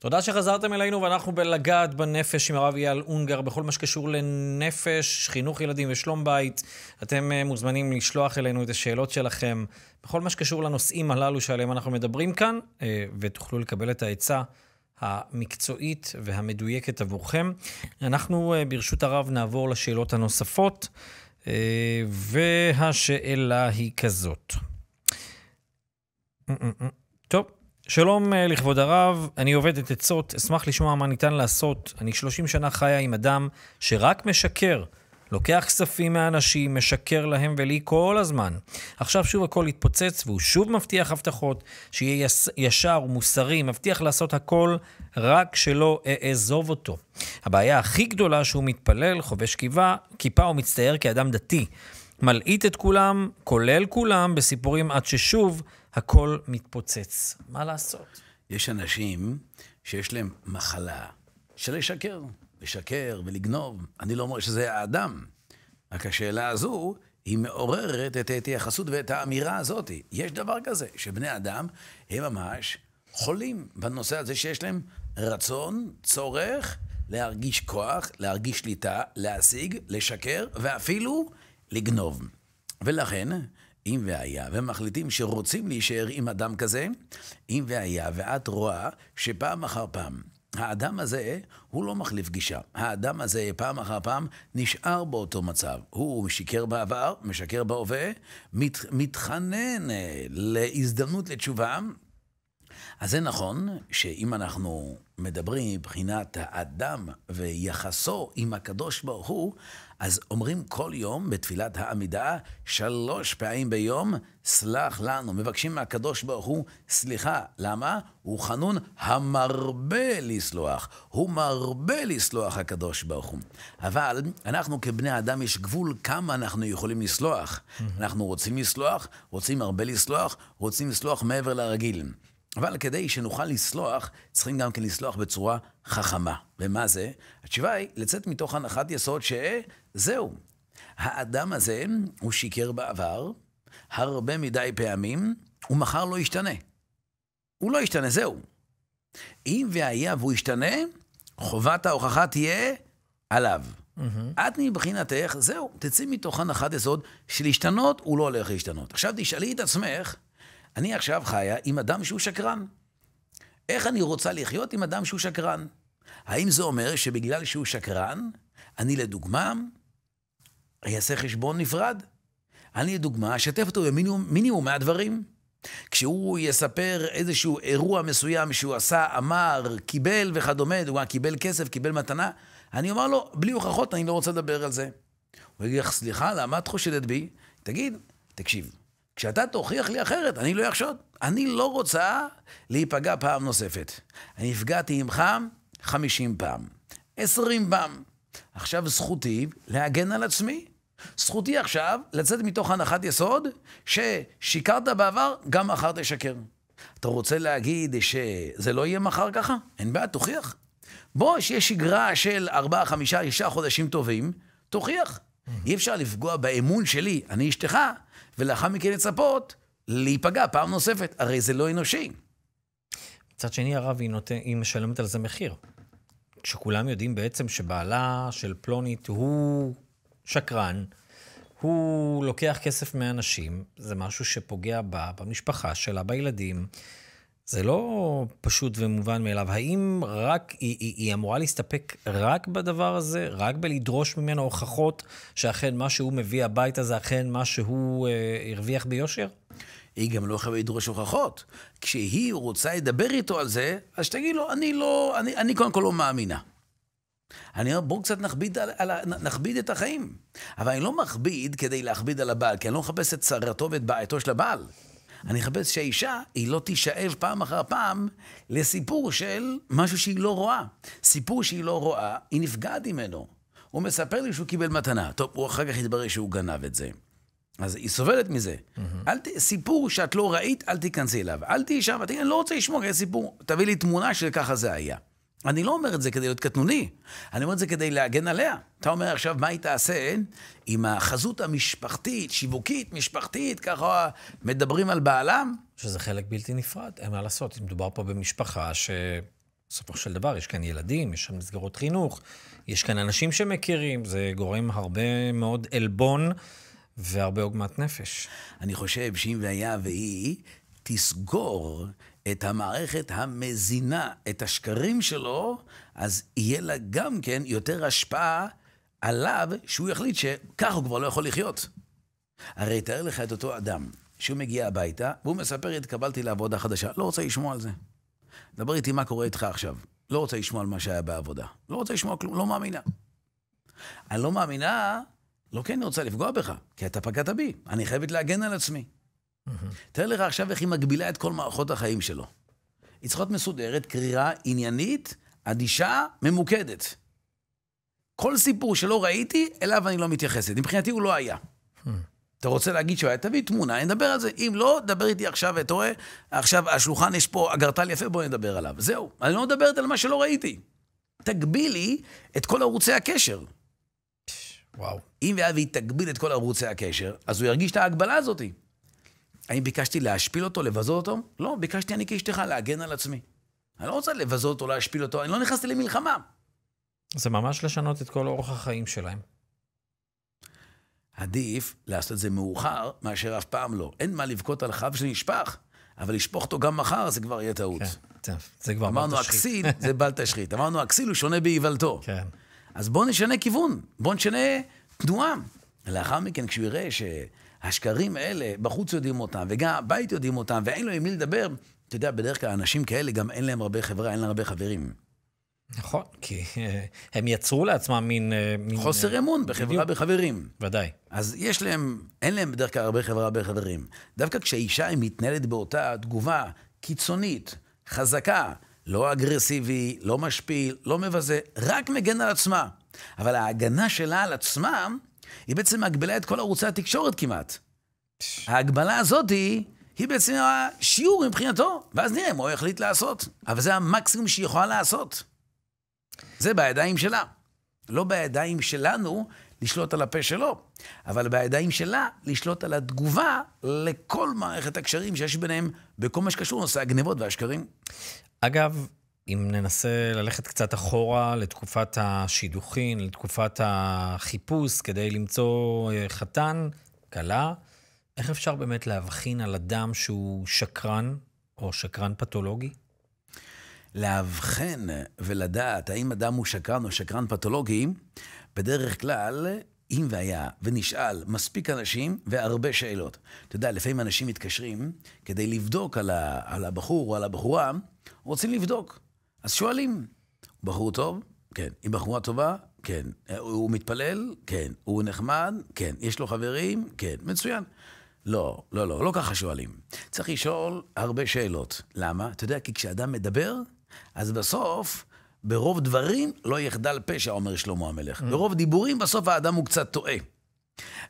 תודה שחזרתם אלינו, ואנחנו בלגעת בנפש עם הרב אייל אונגר, בכל מה שקשור לנפש, חינוך ילדים ושלום בית. אתם אה, מוזמנים לשלוח אלינו את השאלות שלכם, בכל מה שקשור לנושאים הללו שעליהם אנחנו מדברים כאן, אה, ותוכלו לקבל את העצה המקצועית והמדויקת עבורכם. אנחנו, אה, ברשות הרב, נעבור לשאלות הנוספות, והשאלה היא כזאת. טוב, שלום אה, לכבוד הרב, אני עובדת עצות, אשמח לשמוע מה ניתן לעשות. אני 30 שנה חיה עם אדם שרק משקר. לוקח כספים מאנשים, משקר להם ולי כל הזמן. עכשיו שוב הכל התפוצץ והוא שוב מבטיח הבטחות, שיהיה ישר ומוסרי, מבטיח לעשות הכל, רק שלא אעזוב אותו. הבעיה הכי גדולה שהוא מתפלל, חובש כיפה, כיפה ומצטייר כאדם דתי. מלעיט את כולם, כולל כולם, בסיפורים עד ששוב הכל מתפוצץ. מה לעשות? יש אנשים שיש להם מחלה של לשקר, לשקר ולגנוב. אני לא אומר שזה האדם, רק השאלה הזו, היא מעוררת את ההתייחסות ואת האמירה הזאת. יש דבר כזה, שבני אדם הם ממש חולים בנושא הזה שיש להם רצון, צורך, להרגיש כוח, להרגיש שליטה, להשיג, לשקר, ואפילו לגנוב. ולכן, אם והיה, ומחליטים שרוצים להישאר עם אדם כזה, אם והיה, ואת רואה שפעם אחר פעם, האדם הזה, הוא לא מחליף גישה. האדם הזה, פעם אחר פעם, נשאר באותו מצב. הוא שיקר בעבר, משקר בהווה, מת, מתחנן אה, להזדמנות לתשובה. אז זה נכון שאם אנחנו מדברים מבחינת האדם ויחסו עם הקדוש ברוך הוא, אז אומרים כל יום בתפילת העמידה, שלוש פעמים ביום, סלח לנו. מבקשים מהקדוש ברוך הוא סליחה. למה? הוא חנון המרבה לסלוח. הוא מרבה לסלוח, הקדוש ברוך הוא. אבל אנחנו כבני אדם, יש גבול כמה אנחנו יכולים לסלוח. אנחנו רוצים לסלוח, רוצים הרבה לסלוח, רוצים לסלוח מעבר לרגיל. אבל כדי שנוכל לסלוח, צריכים גם כן לסלוח בצורה חכמה. ומה זה? התשובה היא לצאת מתוך הנחת יסוד שזהו. האדם הזה, הוא שיקר בעבר, הרבה מדי פעמים, ומחר לא ישתנה. הוא לא ישתנה, זהו. אם והיה והוא ישתנה, חובת ההוכחה תהיה עליו. Mm-hmm. את מבחינתך, זהו, תצאי מתוך הנחת יסוד שלהשתנות, הוא לא הולך להשתנות. עכשיו תשאלי את עצמך, אני עכשיו חיה עם אדם שהוא שקרן. איך אני רוצה לחיות עם אדם שהוא שקרן? האם זה אומר שבגלל שהוא שקרן, אני לדוגמה אעשה חשבון נפרד? אני לדוגמה אשתף אותו במינימום מינימום מהדברים. כשהוא יספר איזשהו אירוע מסוים שהוא עשה, אמר, קיבל וכדומה, דוגמה, קיבל כסף, קיבל מתנה, אני אומר לו, בלי הוכחות, אני לא רוצה לדבר על זה. הוא יגיד לך, סליחה, למה את חושדת בי? תגיד, תקשיב, כשאתה תוכיח לי אחרת, אני לא אחשוד. אני לא רוצה להיפגע פעם נוספת. אני נפגעתי עמך 50 פעם, 20 פעם. עכשיו זכותי להגן על עצמי. זכותי עכשיו לצאת מתוך הנחת יסוד ששיקרת בעבר, גם מחר תשקר. אתה רוצה להגיד שזה לא יהיה מחר ככה? אין בעיה, תוכיח. בוא, שיש שגרה של 4, 5, 6 חודשים טובים, תוכיח. אי אפשר לפגוע באמון שלי, אני אשתך, ולאחר מכן לצפות להיפגע פעם נוספת. הרי זה לא אנושי. מצד שני, הרב, היא, נותן, היא משלמת על זה מחיר. כשכולם יודעים בעצם שבעלה של פלונית הוא שקרן, הוא לוקח כסף מאנשים, זה משהו שפוגע בה, במשפחה שלה, בילדים. זה לא פשוט ומובן מאליו. האם רק, היא, היא, היא אמורה להסתפק רק בדבר הזה? רק בלדרוש ממנו הוכחות שאכן מה שהוא מביא הביתה זה אכן מה שהוא אה, הרוויח ביושר? היא גם לא חייבת לדרוש הוכחות. כשהיא רוצה לדבר איתו על זה, אז שתגיד לו, אני לא, אני, אני קודם כל לא מאמינה. אני אומר, בואו קצת נכביד, על, על, נכביד את החיים. אבל אני לא מכביד כדי להכביד על הבעל, כי אני לא מחפש את צרתו ואת בעייתו של הבעל. אני מחפש שהאישה, היא לא תישאב פעם אחר פעם לסיפור של משהו שהיא לא רואה. סיפור שהיא לא רואה, היא נפגעת ממנו. הוא מספר לי שהוא קיבל מתנה. טוב, הוא אחר כך יתברר שהוא גנב את זה. אז היא סובלת מזה. Mm-hmm. אל ת... סיפור שאת לא ראית, אל תיכנסי אליו. אל תהיי שם, תגיד, אני לא רוצה לשמוע כזה סיפור. תביא לי תמונה של ככה זה היה. אני לא אומר את זה כדי להיות קטנוני, אני אומר את זה כדי להגן עליה. אתה אומר עכשיו, מה היא תעשה עם החזות המשפחתית, שיווקית, משפחתית, ככה מדברים על בעלם? שזה חלק בלתי נפרד, אין מה לעשות. מדובר פה במשפחה שבסופו של דבר יש כאן ילדים, יש שם מסגרות חינוך, יש כאן אנשים שמכירים, זה גורם הרבה מאוד עלבון והרבה עוגמת נפש. אני חושב שאם והיה והיא תסגור את המערכת המזינה את השקרים שלו, אז יהיה לה גם כן יותר השפעה עליו, שהוא יחליט שכך הוא כבר לא יכול לחיות. הרי תאר לך את אותו אדם, שהוא מגיע הביתה, והוא מספר, התקבלתי לעבודה חדשה. לא רוצה לשמוע על זה. דבר איתי מה קורה איתך עכשיו. לא רוצה לשמוע על מה שהיה בעבודה. לא רוצה לשמוע כלום, לא מאמינה. אני לא מאמינה, לא כי אני רוצה לפגוע בך, כי אתה פגעת בי. אני חייבת להגן על עצמי. תאר לך עכשיו איך היא מגבילה את כל מערכות החיים שלו. היא צריכה להיות מסודרת, קרירה, עניינית, אדישה, ממוקדת. כל סיפור שלא ראיתי, אליו אני לא מתייחסת. מבחינתי הוא לא היה. אתה רוצה להגיד שהוא היה, תביא תמונה, נדבר על זה. אם לא, דבר איתי עכשיו, ואתה רואה, עכשיו השולחן יש פה אגרטל יפה, בוא נדבר עליו. זהו. אני לא מדברת על מה שלא ראיתי. תגבילי את כל ערוצי הקשר. וואו. אם והיא תגביל את כל ערוצי הקשר, אז הוא ירגיש את ההגבלה הזאתי. האם ביקשתי להשפיל אותו, לבזות אותו? לא, ביקשתי אני כאשתך להגן על עצמי. אני לא רוצה לבזות אותו, להשפיל אותו, אני לא נכנסתי למלחמה. זה ממש לשנות את כל אורח החיים שלהם. עדיף לעשות את זה מאוחר מאשר אף פעם לא. אין מה לבכות על חב שנשפך, אבל לשפוך אותו גם מחר זה כבר יהיה טעות. כן, טוב, זה כבר אמרנו בל תשחית. הכסיל זה בל תשחית. אמרנו הכסיל הוא שונה באיוולתו. כן. אז בואו נשנה כיוון, בואו נשנה תנועה. לאחר מכן, כשהוא יראה שהשקרים האלה, בחוץ יודעים אותם, וגם הבית יודעים אותם, ואין לו עם מי לדבר, אתה יודע, בדרך כלל אנשים כאלה, גם אין להם הרבה חברה, אין להם הרבה חברים. נכון, כי אה, הם יצרו לעצמם מין... אה, מין חוסר אה, אמון בחברה בדיוק. בחברים. ודאי. אז יש להם, אין להם בדרך כלל הרבה חברה, הרבה חברים. דווקא כשהאישה היא מתנהלת באותה תגובה קיצונית, חזקה, לא אגרסיבי, לא משפיל, לא מבזה, רק מגן על עצמה. אבל ההגנה שלה על עצמה, היא בעצם מגבילה את כל ערוצי התקשורת כמעט. ההגבלה הזאת היא, היא בעצם השיעור מבחינתו, ואז נראה מה הוא יחליט לעשות. אבל זה המקסימום שהיא יכולה לעשות. זה בידיים שלה. לא בידיים שלנו לשלוט על הפה שלו, אבל בידיים שלה לשלוט על התגובה לכל מערכת הקשרים שיש ביניהם בכל מה שקשור לנושא הגנבות והשקרים. אגב, אם ננסה ללכת קצת אחורה לתקופת השידוכין, לתקופת החיפוש, כדי למצוא אה, חתן, כלה, איך אפשר באמת להבחין על אדם שהוא שקרן או שקרן פתולוגי? לאבחן ולדעת האם אדם הוא שקרן או שקרן פתולוגי, בדרך כלל, אם והיה ונשאל מספיק אנשים והרבה שאלות. אתה יודע, לפעמים אנשים מתקשרים כדי לבדוק על, על הבחור או על הבחורה, רוצים לבדוק. אז שואלים, בחור טוב? כן. היא בחורה טובה? כן. הוא מתפלל? כן. הוא נחמד? כן. יש לו חברים? כן. מצוין. לא, לא, לא, לא ככה שואלים. צריך לשאול הרבה שאלות. למה? אתה יודע, כי כשאדם מדבר, אז בסוף, ברוב דברים לא יחדל פשע, אומר שלמה המלך. ברוב דיבורים, בסוף האדם הוא קצת טועה.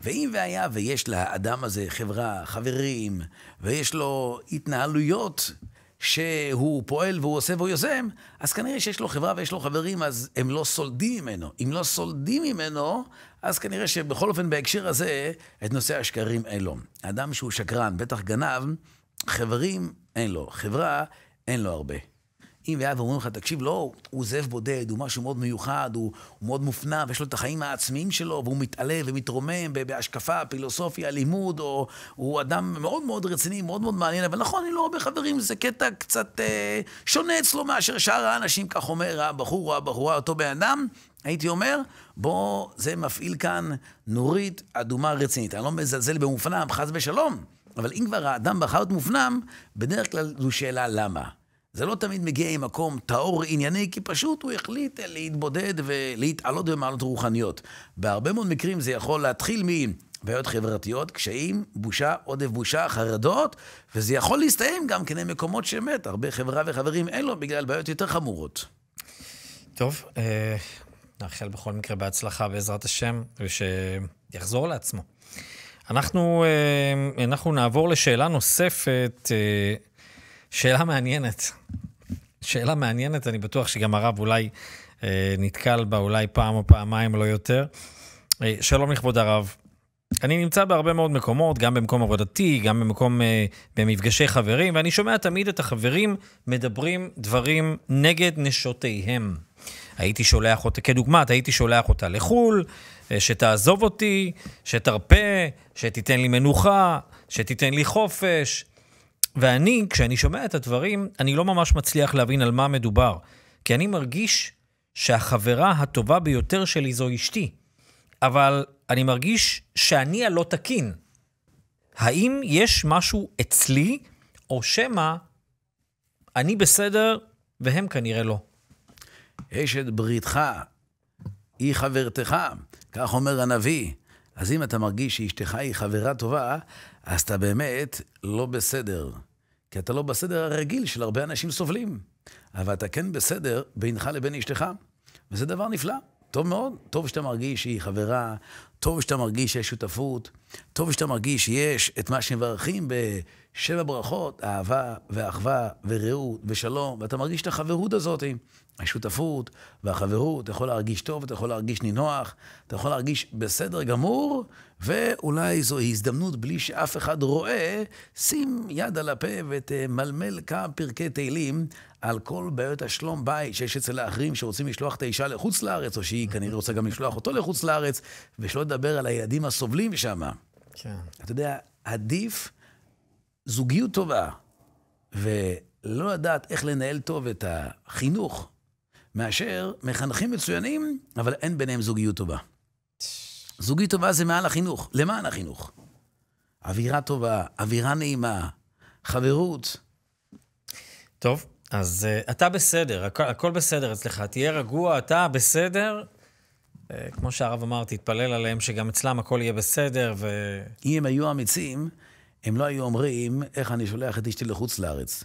ואם והיה ויש לאדם הזה חברה, חברים, ויש לו התנהלויות שהוא פועל והוא עושה והוא יוזם, אז כנראה שיש לו חברה ויש לו חברים, אז הם לא סולדים ממנו. אם לא סולדים ממנו, אז כנראה שבכל אופן בהקשר הזה, את נושא השקרים אין לו. אדם שהוא שקרן, בטח גנב, חברים אין לו, חברה אין לו הרבה. אם ואז אומרים לך, תקשיב, לא, הוא זאב בודד, הוא משהו מאוד מיוחד, הוא, הוא מאוד מופנם, ויש לו את החיים העצמיים שלו, והוא מתעלה ומתרומם בהשקפה, פילוסופיה, לימוד, או הוא אדם מאוד מאוד רציני, מאוד מאוד מעניין, אבל נכון, אני לא הרבה חברים, זה קטע קצת אה, שונה אצלו מאשר שאר האנשים, כך אומר הבחור או הבחורה, אותו בן אדם. הייתי אומר, בוא, זה מפעיל כאן נורית אדומה רצינית. אני לא מזלזל במופנם, חס ושלום, אבל אם כבר האדם בחר להיות מופנם, בדרך כלל זו שאלה למה. זה לא תמיד מגיע עם מקום טהור ענייני, כי פשוט הוא החליט להתבודד ולהתעלות במעלות רוחניות. בהרבה מאוד מקרים זה יכול להתחיל מבעיות חברתיות, קשיים, בושה, עודף בושה, חרדות, וזה יכול להסתיים גם כן במקומות שמת, הרבה חברה וחברים אין לו בגלל בעיות יותר חמורות. טוב, אה, נאחל בכל מקרה בהצלחה בעזרת השם, ושיחזור לעצמו. אנחנו, אה, אנחנו נעבור לשאלה נוספת, אה, שאלה מעניינת. שאלה מעניינת, אני בטוח שגם הרב אולי אה, נתקל בה אולי פעם או פעמיים, לא יותר. שלום לכבוד הרב. אני נמצא בהרבה מאוד מקומות, גם במקום עבודתי, גם במקום, במפגשי חברים, ואני שומע תמיד את החברים מדברים דברים נגד נשותיהם. הייתי שולח אותה, כדוגמת, הייתי שולח אותה לחו"ל, אה, שתעזוב אותי, שתרפה, שתיתן לי מנוחה, שתיתן לי חופש. ואני, כשאני שומע את הדברים, אני לא ממש מצליח להבין על מה מדובר. כי אני מרגיש שהחברה הטובה ביותר שלי זו אשתי. אבל אני מרגיש שאני הלא תקין. האם יש משהו אצלי, או שמא אני בסדר והם כנראה לא? אשת בריתך היא חברתך, כך אומר הנביא. אז אם אתה מרגיש שאשתך היא חברה טובה, אז אתה באמת לא בסדר. כי אתה לא בסדר הרגיל של הרבה אנשים סובלים. אבל אתה כן בסדר בינך לבין אשתך, וזה דבר נפלא. טוב מאוד, טוב שאתה מרגיש שהיא חברה, טוב שאתה מרגיש שיש שותפות, טוב שאתה מרגיש שיש את מה שמברכים בשבע ברכות, אהבה ואחווה ורעות ושלום, ואתה מרגיש את החברות הזאת. השותפות והחברות, אתה יכול להרגיש טוב, אתה יכול להרגיש נינוח, אתה יכול להרגיש בסדר גמור, ואולי זו הזדמנות בלי שאף אחד רואה, שים יד על הפה ותמלמל כמה פרקי תהילים על כל בעיות השלום בית שיש אצל האחרים שרוצים לשלוח את האישה לחוץ לארץ, או שהיא כנראה רוצה גם לשלוח אותו לחוץ לארץ, ושלא לדבר על הילדים הסובלים שם. כן. אתה יודע, עדיף זוגיות טובה, ולא לדעת איך לנהל טוב את החינוך מאשר מחנכים מצוינים, אבל אין ביניהם זוגיות טובה. זוגיות טובה זה מעל החינוך, למען החינוך. אווירה טובה, אווירה נעימה, חברות. טוב, אז uh, אתה בסדר, הכ- הכל בסדר אצלך, תהיה רגוע, אתה בסדר. Uh, כמו שהרב אמר, תתפלל עליהם שגם אצלם הכל יהיה בסדר, ו... אם הם היו אמיצים, הם לא היו אומרים, איך אני שולח את אשתי לחוץ לארץ.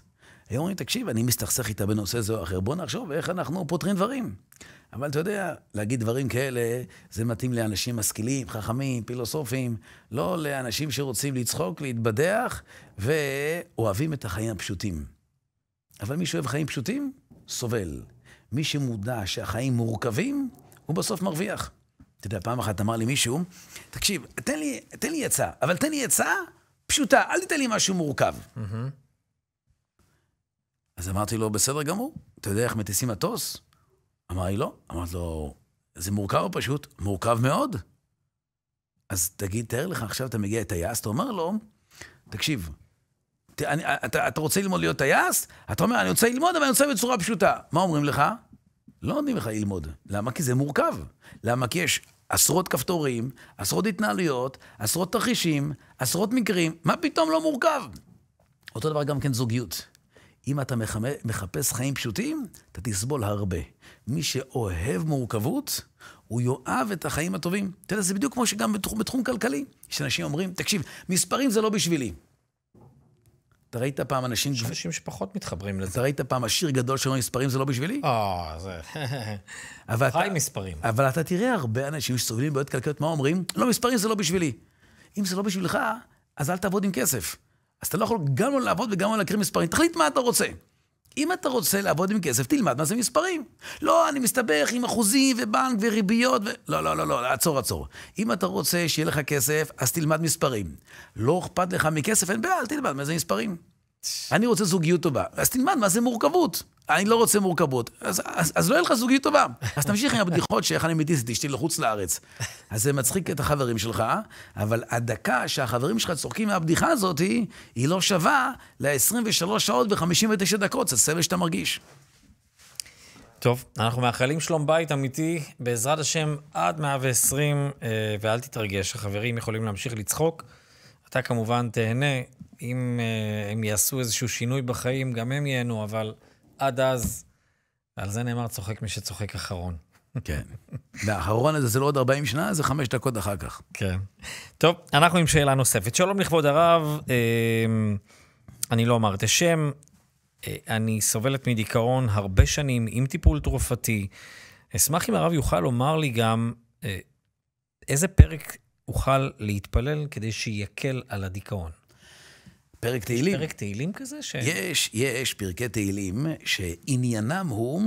היו אומרים, תקשיב, אני מסתכסך איתה בנושא זה או אחר, בוא נחשוב איך אנחנו פותרים דברים. אבל אתה יודע, להגיד דברים כאלה, זה מתאים לאנשים משכילים, חכמים, פילוסופים, לא לאנשים שרוצים לצחוק, להתבדח, ואוהבים את החיים הפשוטים. אבל מי שאוהב חיים פשוטים, סובל. מי שמודע שהחיים מורכבים, הוא בסוף מרוויח. אתה יודע, פעם אחת אמר לי מישהו, תקשיב, תן לי, תן לי עצה, אבל תן לי עצה פשוטה, אל תיתן לי משהו מורכב. Mm-hmm. אז אמרתי לו, בסדר גמור, אתה יודע איך מטיסים מטוס? אמר לי, לא. אמרתי לו, זה מורכב או פשוט? מורכב מאוד. אז תגיד, תאר לך, עכשיו אתה מגיע לטייס, אתה אומר לו, תקשיב, ת, אני, אתה, אתה רוצה ללמוד להיות טייס? אתה אומר, אני רוצה ללמוד, אבל אני רוצה בצורה פשוטה. מה אומרים לך? לא נותנים לך ללמוד. למה? כי זה מורכב. למה? כי יש עשרות כפתורים, עשרות התנהלויות, עשרות תרחישים, עשרות מקרים, מה פתאום לא מורכב? אותו דבר גם כן זוגיות. אם אתה מחפש חיים פשוטים, אתה תסבול הרבה. מי שאוהב מורכבות, הוא יאהב את החיים הטובים. אתה יודע, זה בדיוק כמו שגם בתחום, בתחום כלכלי. יש אנשים אומרים, תקשיב, מספרים זה לא בשבילי. אתה ראית פעם אנשים... יש אנשים שפחות מתחברים לזה. אתה ראית פעם עשיר גדול שאומר מספרים זה לא בשבילי? אה, זה... חי מספרים. אבל אתה תראה הרבה אנשים שסובלים מבעיות כלכליות, מה אומרים? לא, מספרים זה לא בשבילי. אם זה לא בשבילך, אז אל תעבוד עם כסף. אז אתה לא יכול גם לא לעבוד וגם לא להקריא מספרים. תחליט מה אתה רוצה. אם אתה רוצה לעבוד עם כסף, תלמד מה זה מספרים. לא, אני מסתבך עם אחוזים ובנק וריביות ו... לא, לא, לא, לא, עצור, עצור. אם אתה רוצה שיהיה לך כסף, אז תלמד מספרים. לא אכפת לך מכסף, אין בעיה, אל תלמד מה זה מספרים. אני רוצה זוגיות טובה. אז תלמד מה זה מורכבות. אני לא רוצה מורכבות. אז, אז, אז לא יהיה לך זוגיות טובה. אז תמשיך עם הבדיחות שאיך אני מטיס את אשתי לחוץ לארץ. אז זה מצחיק את החברים שלך, אבל הדקה שהחברים שלך צוחקים מהבדיחה הזאת, היא לא שווה ל-23 שעות ו-59 דקות, זה סבל שאתה מרגיש. טוב, אנחנו מאחלים שלום בית אמיתי, בעזרת השם, עד 120, אה, ואל תתרגש, החברים יכולים להמשיך לצחוק. אתה כמובן תהנה, אם אה, הם יעשו איזשהו שינוי בחיים, גם הם ייהנו, אבל עד אז, על זה נאמר צוחק מי שצוחק אחרון. כן. והאחרון הזה זה לא עוד 40 שנה, זה חמש דקות אחר כך. כן. טוב, אנחנו עם שאלה נוספת. שלום לכבוד הרב, אה, אני לא אומר את השם, אה, אני סובלת מדיכאון הרבה שנים עם טיפול תרופתי. אשמח אם הרב יוכל לומר לי גם אה, איזה פרק אוכל להתפלל כדי שיקל על הדיכאון. פרק תהילים. פרק תהילים כזה? ש... יש, יש פרקי תהילים שעניינם הוא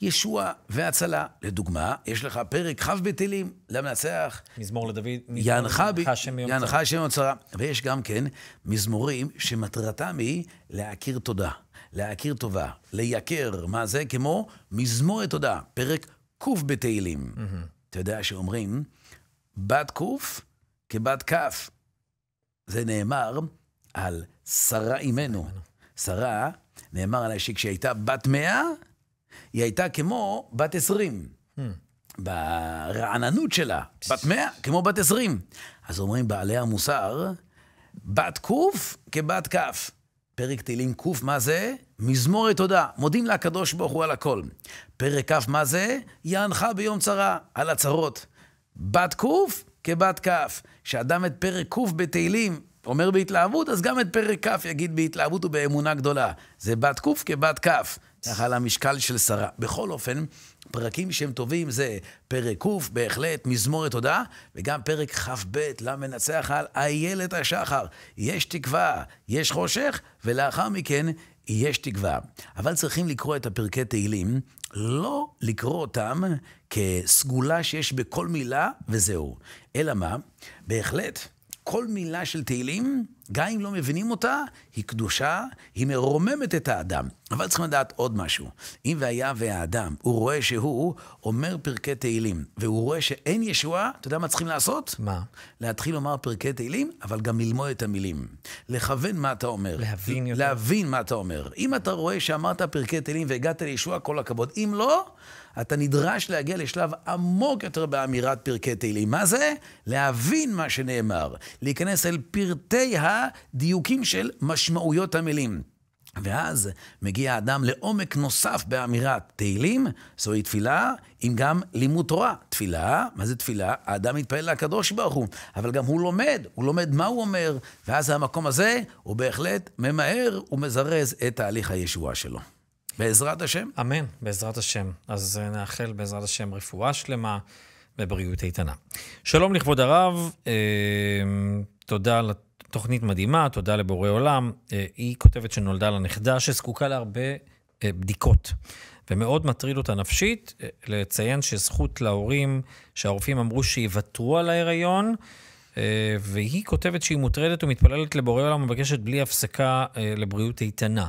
ישוע והצלה. לדוגמה, יש לך פרק כ' בתהילים, למנצח. מזמור לדוד. יענך השם יענך צרה. ויש גם כן מזמורים שמטרתם היא להכיר תודה, להכיר טובה, לייקר, מה זה? כמו מזמורת תודה, פרק ק' בתהילים. אתה יודע שאומרים, בת ק' כבת כ'. זה נאמר על שרה אימנו. שרה, נאמר עליה שכשהיא הייתה בת מאה, היא הייתה כמו בת עשרים. ברעננות שלה, בת מאה כמו בת עשרים. אז אומרים בעלי המוסר, בת ק' כבת כ'. פרק תהילים ק', מה זה? מזמורת תודה, מודים לקדוש ברוך הוא על הכל. פרק כ', מה זה? יענך ביום צרה, על הצרות. בת ק' כבת כ'. כשאדם את פרק ק' בתהילים אומר בהתלהבות, אז גם את פרק כ' יגיד בהתלהבות ובאמונה גדולה. זה בת ק' כבת כ'. ככה על המשקל של שרה. בכל אופן, פרקים שהם טובים זה פרק ק', בהחלט, מזמורת תודה, וגם פרק כ"ב, למנצח על איילת השחר. יש תקווה, יש חושך, ולאחר מכן יש תקווה. אבל צריכים לקרוא את הפרקי תהילים, לא לקרוא אותם כסגולה שיש בכל מילה, וזהו. אלא מה? בהחלט. כל מילה של תהילים, גם אם לא מבינים אותה, היא קדושה, היא מרוממת את האדם. אבל צריכים לדעת עוד משהו. אם והיה והאדם, הוא רואה שהוא אומר פרקי תהילים, והוא רואה שאין ישועה, אתה יודע מה צריכים לעשות? מה? להתחיל לומר פרקי תהילים, אבל גם ללמוד את המילים. לכוון מה אתה אומר. להבין יותר. להבין מה אתה אומר. אם אתה רואה שאמרת פרקי תהילים והגעת לישוע, כל הכבוד. אם לא, אתה נדרש להגיע לשלב עמוק יותר באמירת פרקי תהילים. מה זה? להבין מה שנאמר. להיכנס אל פרטי הדיוקים של משמעויות המילים. ואז מגיע האדם לעומק נוסף באמירת תהילים, זוהי תפילה עם גם לימוד תורה. תפילה, מה זה תפילה? האדם מתפלל לקדוש ברוך הוא, אבל גם הוא לומד, הוא לומד מה הוא אומר, ואז המקום הזה הוא בהחלט ממהר ומזרז את תהליך הישועה שלו. בעזרת השם. אמן, בעזרת השם. אז אה, נאחל בעזרת השם רפואה שלמה ובריאות איתנה. שלום לכבוד הרב, אה, תודה על תוכנית מדהימה, תודה לבורא עולם. אה, היא כותבת שנולדה לה נכדה שזקוקה להרבה אה, בדיקות. ומאוד מטריד אותה נפשית אה, לציין שזכות להורים, שהרופאים אמרו שיוותרו על ההיריון, אה, והיא כותבת שהיא מוטרדת ומתפללת לבורא עולם ומבקשת בלי הפסקה לבריאות איתנה.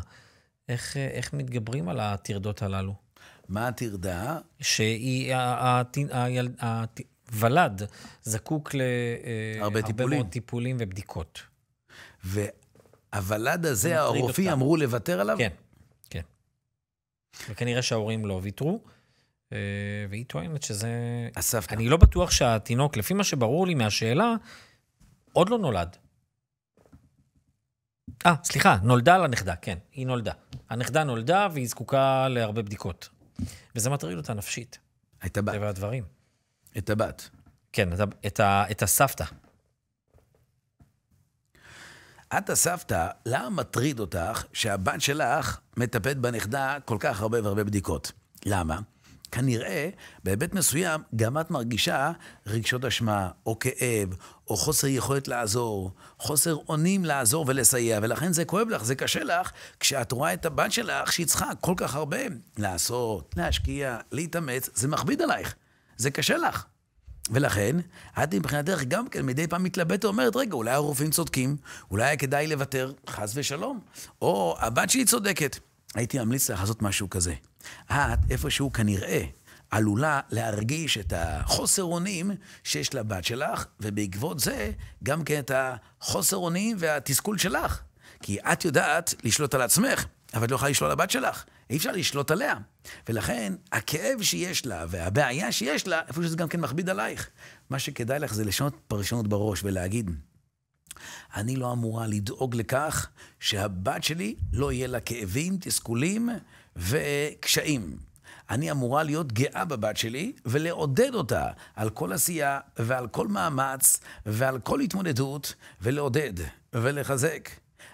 איך, אה, איך מתגברים על הטרדות הללו? מה הטרדה? שהיא, ה- הת- היל- הת- ולד זקוק הרבה להרבה טיפולים. מאוד טיפולים ובדיקות. והוולד הזה, הרופאים. אמרו לוותר עליו? כן, כן. וכנראה שההורים לא ויתרו, אה, והיא טוענת שזה... הסבתא. אני לא בטוח שהתינוק, לפי מה שברור לי מהשאלה, עוד לא נולד. אה, סליחה, נולדה לנכדה, כן, היא נולדה. הנכדה נולדה והיא זקוקה להרבה בדיקות. וזה מטריד אותה נפשית, את הבת. טבע הדברים. את הבת. כן, את, את, את הסבתא. את הסבתא, למה מטריד אותך שהבת שלך מטפלת בנכדה כל כך הרבה והרבה בדיקות? למה? כנראה, בהיבט מסוים, גם את מרגישה רגשות אשמה, או כאב, או חוסר יכולת לעזור, חוסר אונים לעזור ולסייע, ולכן זה כואב לך, זה קשה לך, כשאת רואה את הבת שלך שהיא צריכה כל כך הרבה לעשות, להשקיע, להתאמץ, זה מכביד עלייך, זה קשה לך. ולכן, את מבחינתך גם כן מדי פעם מתלבטת ואומרת, רגע, אולי הרופאים צודקים, אולי כדאי לוותר, חס ושלום. או הבת שלי צודקת. הייתי ממליץ לך לעשות משהו כזה. את, איפשהו כנראה, עלולה להרגיש את החוסר אונים שיש לבת שלך, ובעקבות זה, גם כן את החוסר אונים והתסכול שלך. כי את יודעת לשלוט על עצמך, אבל את לא יכולה לשלוט על הבת שלך. אי אפשר לשלוט עליה. ולכן, הכאב שיש לה והבעיה שיש לה, איפה שזה גם כן מכביד עלייך. מה שכדאי לך זה לשנות פרשנות בראש ולהגיד, אני לא אמורה לדאוג לכך שהבת שלי לא יהיה לה כאבים, תסכולים וקשיים. אני אמורה להיות גאה בבת שלי ולעודד אותה על כל עשייה ועל כל מאמץ ועל כל התמודדות ולעודד ולחזק.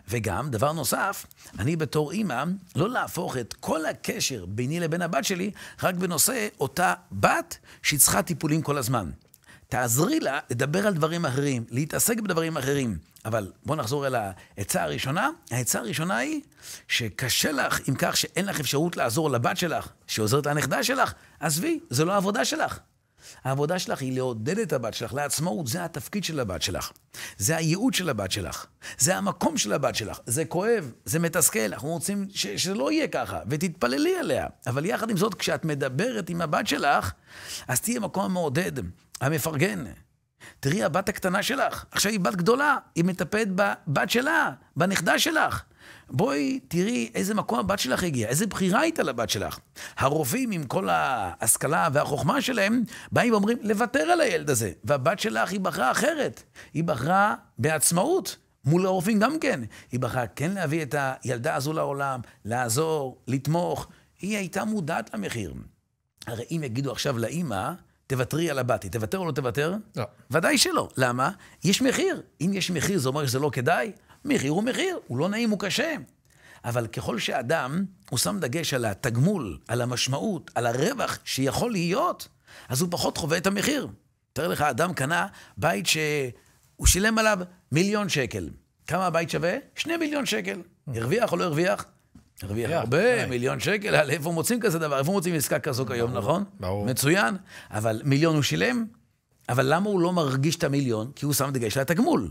וגם, דבר נוסף, אני בתור אימא, לא להפוך את כל הקשר ביני לבין הבת שלי רק בנושא אותה בת שהיא צריכה טיפולים כל הזמן. תעזרי לה לדבר על דברים אחרים, להתעסק בדברים אחרים. אבל בואו נחזור אל העצה הראשונה. העצה הראשונה היא שקשה לך עם כך שאין לך אפשרות לעזור לבת שלך, שעוזרת לנכדה שלך, עזבי, זו לא העבודה שלך. העבודה שלך היא לעודד את הבת שלך לעצמאות, זה התפקיד של הבת שלך. זה הייעוד של הבת שלך. זה המקום של הבת שלך. זה כואב, זה מתסכל, אנחנו רוצים ש- שזה לא יהיה ככה, ותתפללי עליה. אבל יחד עם זאת, כשאת מדברת עם הבת שלך, אז תהיה מקום המעודד, המפרגן. תראי, הבת הקטנה שלך, עכשיו היא בת גדולה, היא מטפלת בבת שלה, בנכדה שלך. בואי תראי איזה מקום הבת שלך הגיעה, איזה בחירה הייתה לבת שלך. הרופאים עם כל ההשכלה והחוכמה שלהם, באים ואומרים, לוותר על הילד הזה. והבת שלך היא בחרה אחרת. היא בחרה בעצמאות. מול הרופאים גם כן. היא בחרה כן להביא את הילדה הזו לעולם, לעזור, לתמוך. היא הייתה מודעת למחיר. הרי אם יגידו עכשיו לאימא, תוותרי על הבת, היא תוותר או לא תוותר? לא. ודאי שלא. למה? יש מחיר. אם יש מחיר, זה אומר שזה לא כדאי? מחיר הוא מחיר, הוא לא נעים, הוא קשה. אבל ככל שאדם, הוא שם דגש על התגמול, על המשמעות, על הרווח שיכול להיות, אז הוא פחות חווה את המחיר. תאר לך, אדם קנה בית שהוא שילם עליו מיליון שקל. כמה הבית שווה? שני מיליון שקל. הרוויח או לא הרוויח? הרוויח הרבה. מיליון שקל, על איפה מוצאים כזה דבר? איפה מוצאים עסקה כזו כיום, נכון? ברור. מצוין. אבל מיליון הוא שילם, אבל למה הוא לא מרגיש את המיליון? כי הוא שם דגש על התגמול.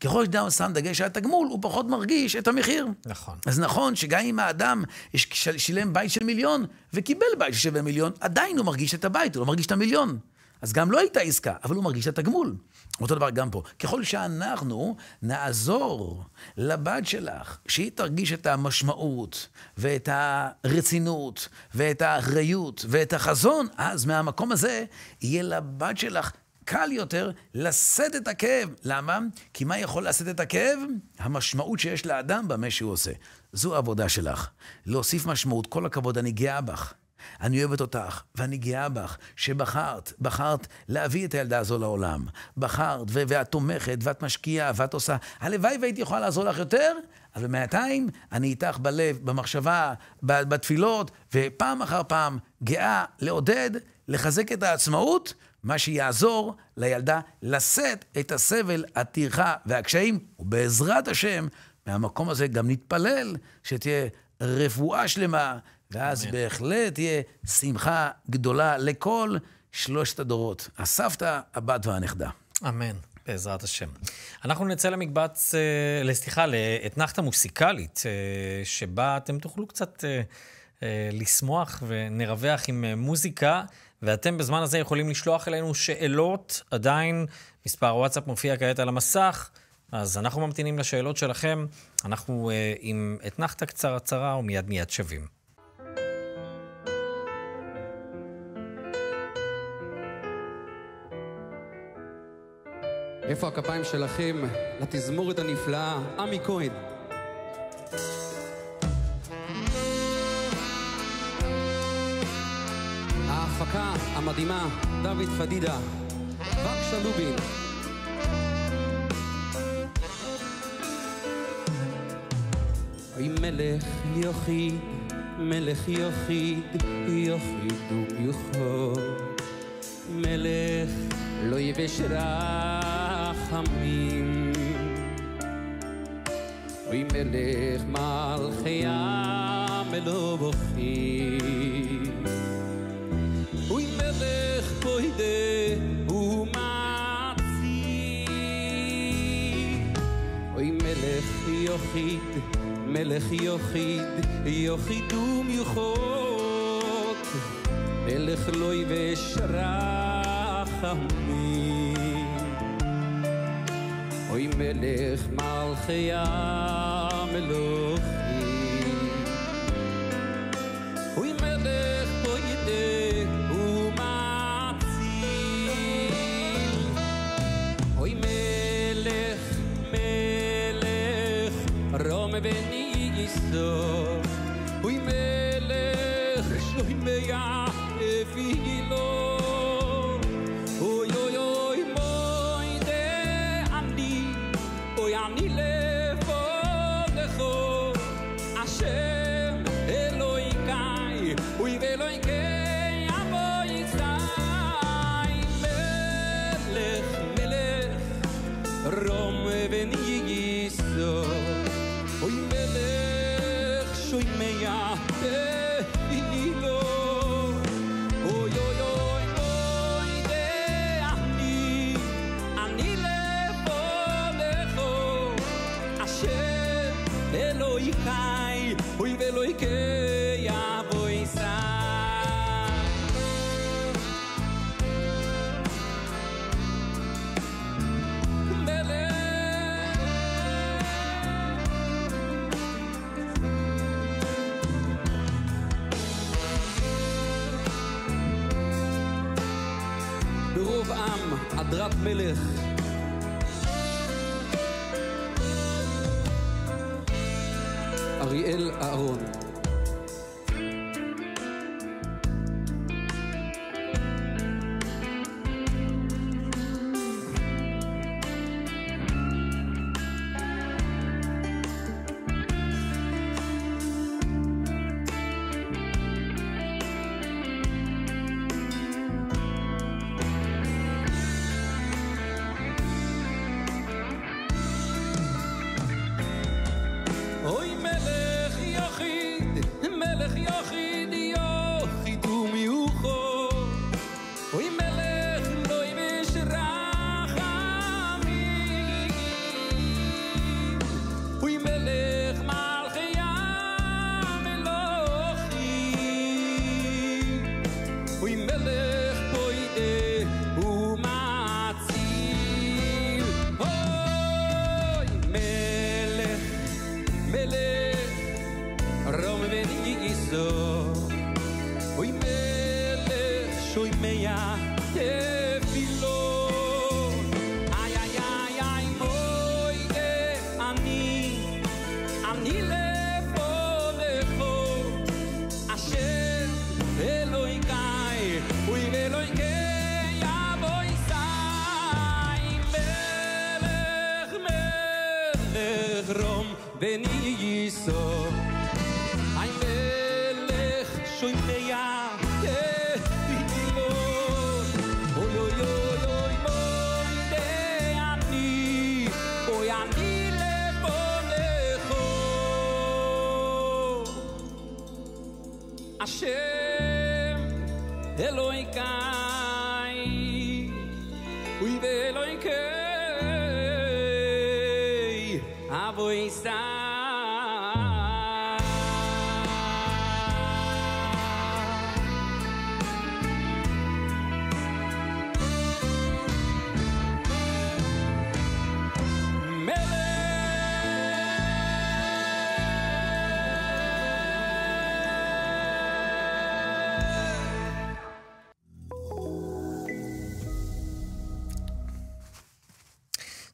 ככל שאדם שם דגש על התגמול, הוא פחות מרגיש את המחיר. נכון. אז נכון שגם אם האדם של- שילם בית של מיליון וקיבל בית ששווה מיליון, עדיין הוא מרגיש את הבית, הוא לא מרגיש את המיליון. אז גם לא הייתה עסקה, אבל הוא מרגיש את התגמול. אותו דבר גם פה. ככל שאנחנו נעזור לבת שלך, שהיא תרגיש את המשמעות, ואת הרצינות, ואת האחריות, ואת החזון, אז מהמקום הזה יהיה לבת שלך קל יותר לשאת את הכאב. למה? כי מה יכול לשאת את הכאב? המשמעות שיש לאדם במה שהוא עושה. זו העבודה שלך. להוסיף משמעות. כל הכבוד, אני גאה בך. אני אוהבת אותך, ואני גאה בך, שבחרת, בחרת להביא את הילדה הזו לעולם. בחרת, ו- ואת תומכת, ואת משקיעה, ואת עושה. הלוואי והייתי יכולה לעזור לך יותר, אבל בינתיים אני איתך בלב, במחשבה, בתפילות, ופעם אחר פעם גאה לעודד, לחזק את העצמאות, מה שיעזור לילדה לשאת את הסבל, הטרחה והקשיים, ובעזרת השם, מהמקום הזה גם נתפלל שתהיה רפואה שלמה, ואז אמן. בהחלט תהיה שמחה גדולה לכל שלושת הדורות, הסבתא, הבת והנכדה. אמן, בעזרת השם. אנחנו נצא למקבץ, אה, סליחה, לאתנחתא מוסיקלית, אה, שבה אתם תוכלו קצת אה, לשמוח ונרווח עם מוזיקה, ואתם בזמן הזה יכולים לשלוח אלינו שאלות, עדיין מספר הוואטסאפ מופיע כעת על המסך, אז אנחנו ממתינים לשאלות שלכם. אנחנו עם אתנחתא קצרצרה ומיד מיד שווים. איפה הכפיים שלכם לתזמורת הנפלאה, עמי כהן? ההפקה המדהימה, דוד פדידה, בבקשה לובין. אוי מלך יחיד, מלך יחיד, יחיד ומיוחד. מלך לא יבש רחמים וי מלך מלכי המלובוכי וי מלך פוידה ומעצי וי מלך יוחיד מלך יוחיד יוחיד ומיוחות מלך לוי ושרחמים אוי מלך מלכי המלוכים, אוי מלך פוידה ומציל, אוי מלך, מלך, רום וניסו, אוי מלך, שוי מיה אפילו, עם, הדרת מלך. אריאל אהרון.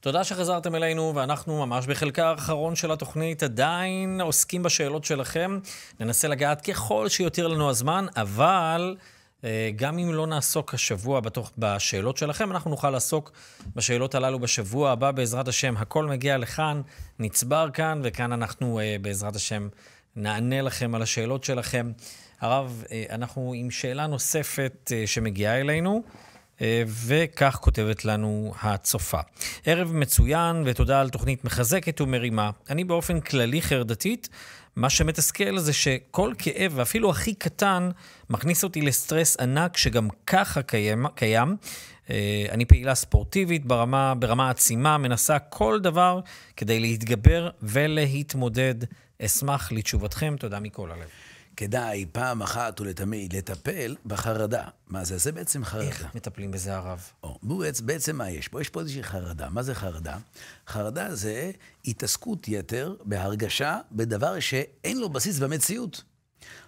תודה שחזרתם אלינו, ואנחנו ממש בחלקה האחרון של התוכנית עדיין עוסקים בשאלות שלכם. ננסה לגעת ככל שיותיר לנו הזמן, אבל אה, גם אם לא נעסוק השבוע בתוך, בשאלות שלכם, אנחנו נוכל לעסוק בשאלות הללו בשבוע הבא, בעזרת השם. הכל מגיע לכאן, נצבר כאן, וכאן אנחנו, אה, בעזרת השם, נענה לכם על השאלות שלכם. הרב, אה, אנחנו עם שאלה נוספת שמגיעה אלינו. אה, וכך כותבת לנו הצופה. ערב מצוין ותודה על תוכנית מחזקת ומרימה. אני באופן כללי חרדתית, מה שמתסכל זה שכל כאב, ואפילו הכי קטן, מכניס אותי לסטרס ענק שגם ככה קיים. קיים. אה, אני פעילה ספורטיבית ברמה, ברמה עצימה, מנסה כל דבר כדי להתגבר ולהתמודד. אשמח לתשובתכם, תודה מכל הלב. כדאי פעם אחת ולתמיד לטפל בחרדה. מה זה? זה בעצם חרדה. איך מטפלים בזה, הרב? או, בעצם, בעצם מה יש פה? יש פה איזושהי חרדה. מה זה חרדה? חרדה זה התעסקות יתר בהרגשה בדבר שאין לו בסיס במציאות.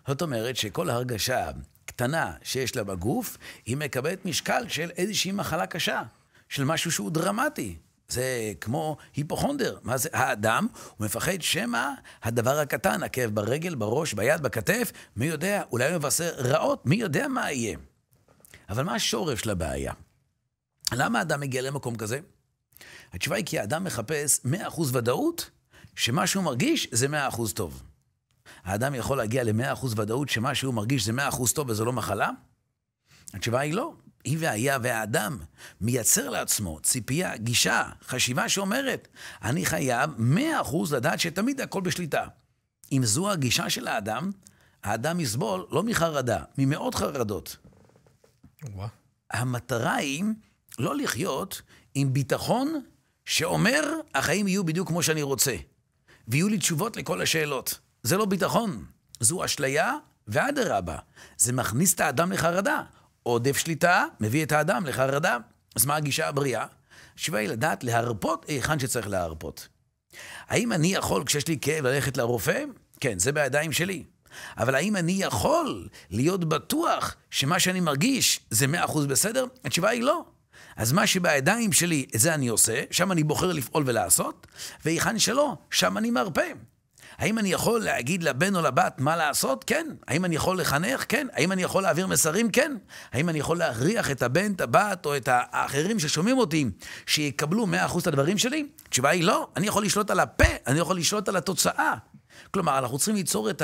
זאת אומרת שכל הרגשה קטנה שיש לה בגוף, היא מקבלת משקל של איזושהי מחלה קשה, של משהו שהוא דרמטי. זה כמו היפוכונדר. מה זה? האדם, הוא מפחד שמא הדבר הקטן, הכאב ברגל, בראש, ביד, בכתף, מי יודע, אולי הוא מבשר רעות, מי יודע מה יהיה. אבל מה השורש של הבעיה? למה האדם מגיע למקום כזה? התשובה היא כי האדם מחפש 100% ודאות שמה שהוא מרגיש זה 100% טוב. האדם יכול להגיע ל-100% ודאות שמה שהוא מרגיש זה 100% טוב וזו לא מחלה? התשובה היא לא. היא והיה והאדם מייצר לעצמו ציפייה, גישה, חשיבה שאומרת, אני חייב 100% לדעת שתמיד הכל בשליטה. אם זו הגישה של האדם, האדם יסבול לא מחרדה, ממאות חרדות. וואו. המטרה היא לא לחיות עם ביטחון שאומר, החיים יהיו בדיוק כמו שאני רוצה, ויהיו לי תשובות לכל השאלות. זה לא ביטחון, זו אשליה, ואדרבה, זה מכניס את האדם לחרדה. עודף שליטה מביא את האדם לחרדה. אז מה הגישה הבריאה? התשובה היא לדעת להרפות היכן שצריך להרפות. האם אני יכול, כשיש לי כאב, ללכת לרופא? כן, זה בידיים שלי. אבל האם אני יכול להיות בטוח שמה שאני מרגיש זה מאה אחוז בסדר? התשובה היא לא. אז מה שבידיים שלי, את זה אני עושה, שם אני בוחר לפעול ולעשות, והיכן שלא, שם אני מרפא. האם אני יכול להגיד לבן או לבת מה לעשות? כן. האם אני יכול לחנך? כן. האם אני יכול להעביר מסרים? כן. האם אני יכול להכריח את הבן, את הבת או את האחרים ששומעים אותי שיקבלו 100% את הדברים שלי? התשובה היא לא. אני יכול לשלוט על הפה, אני יכול לשלוט על התוצאה. כלומר, אנחנו צריכים ליצור את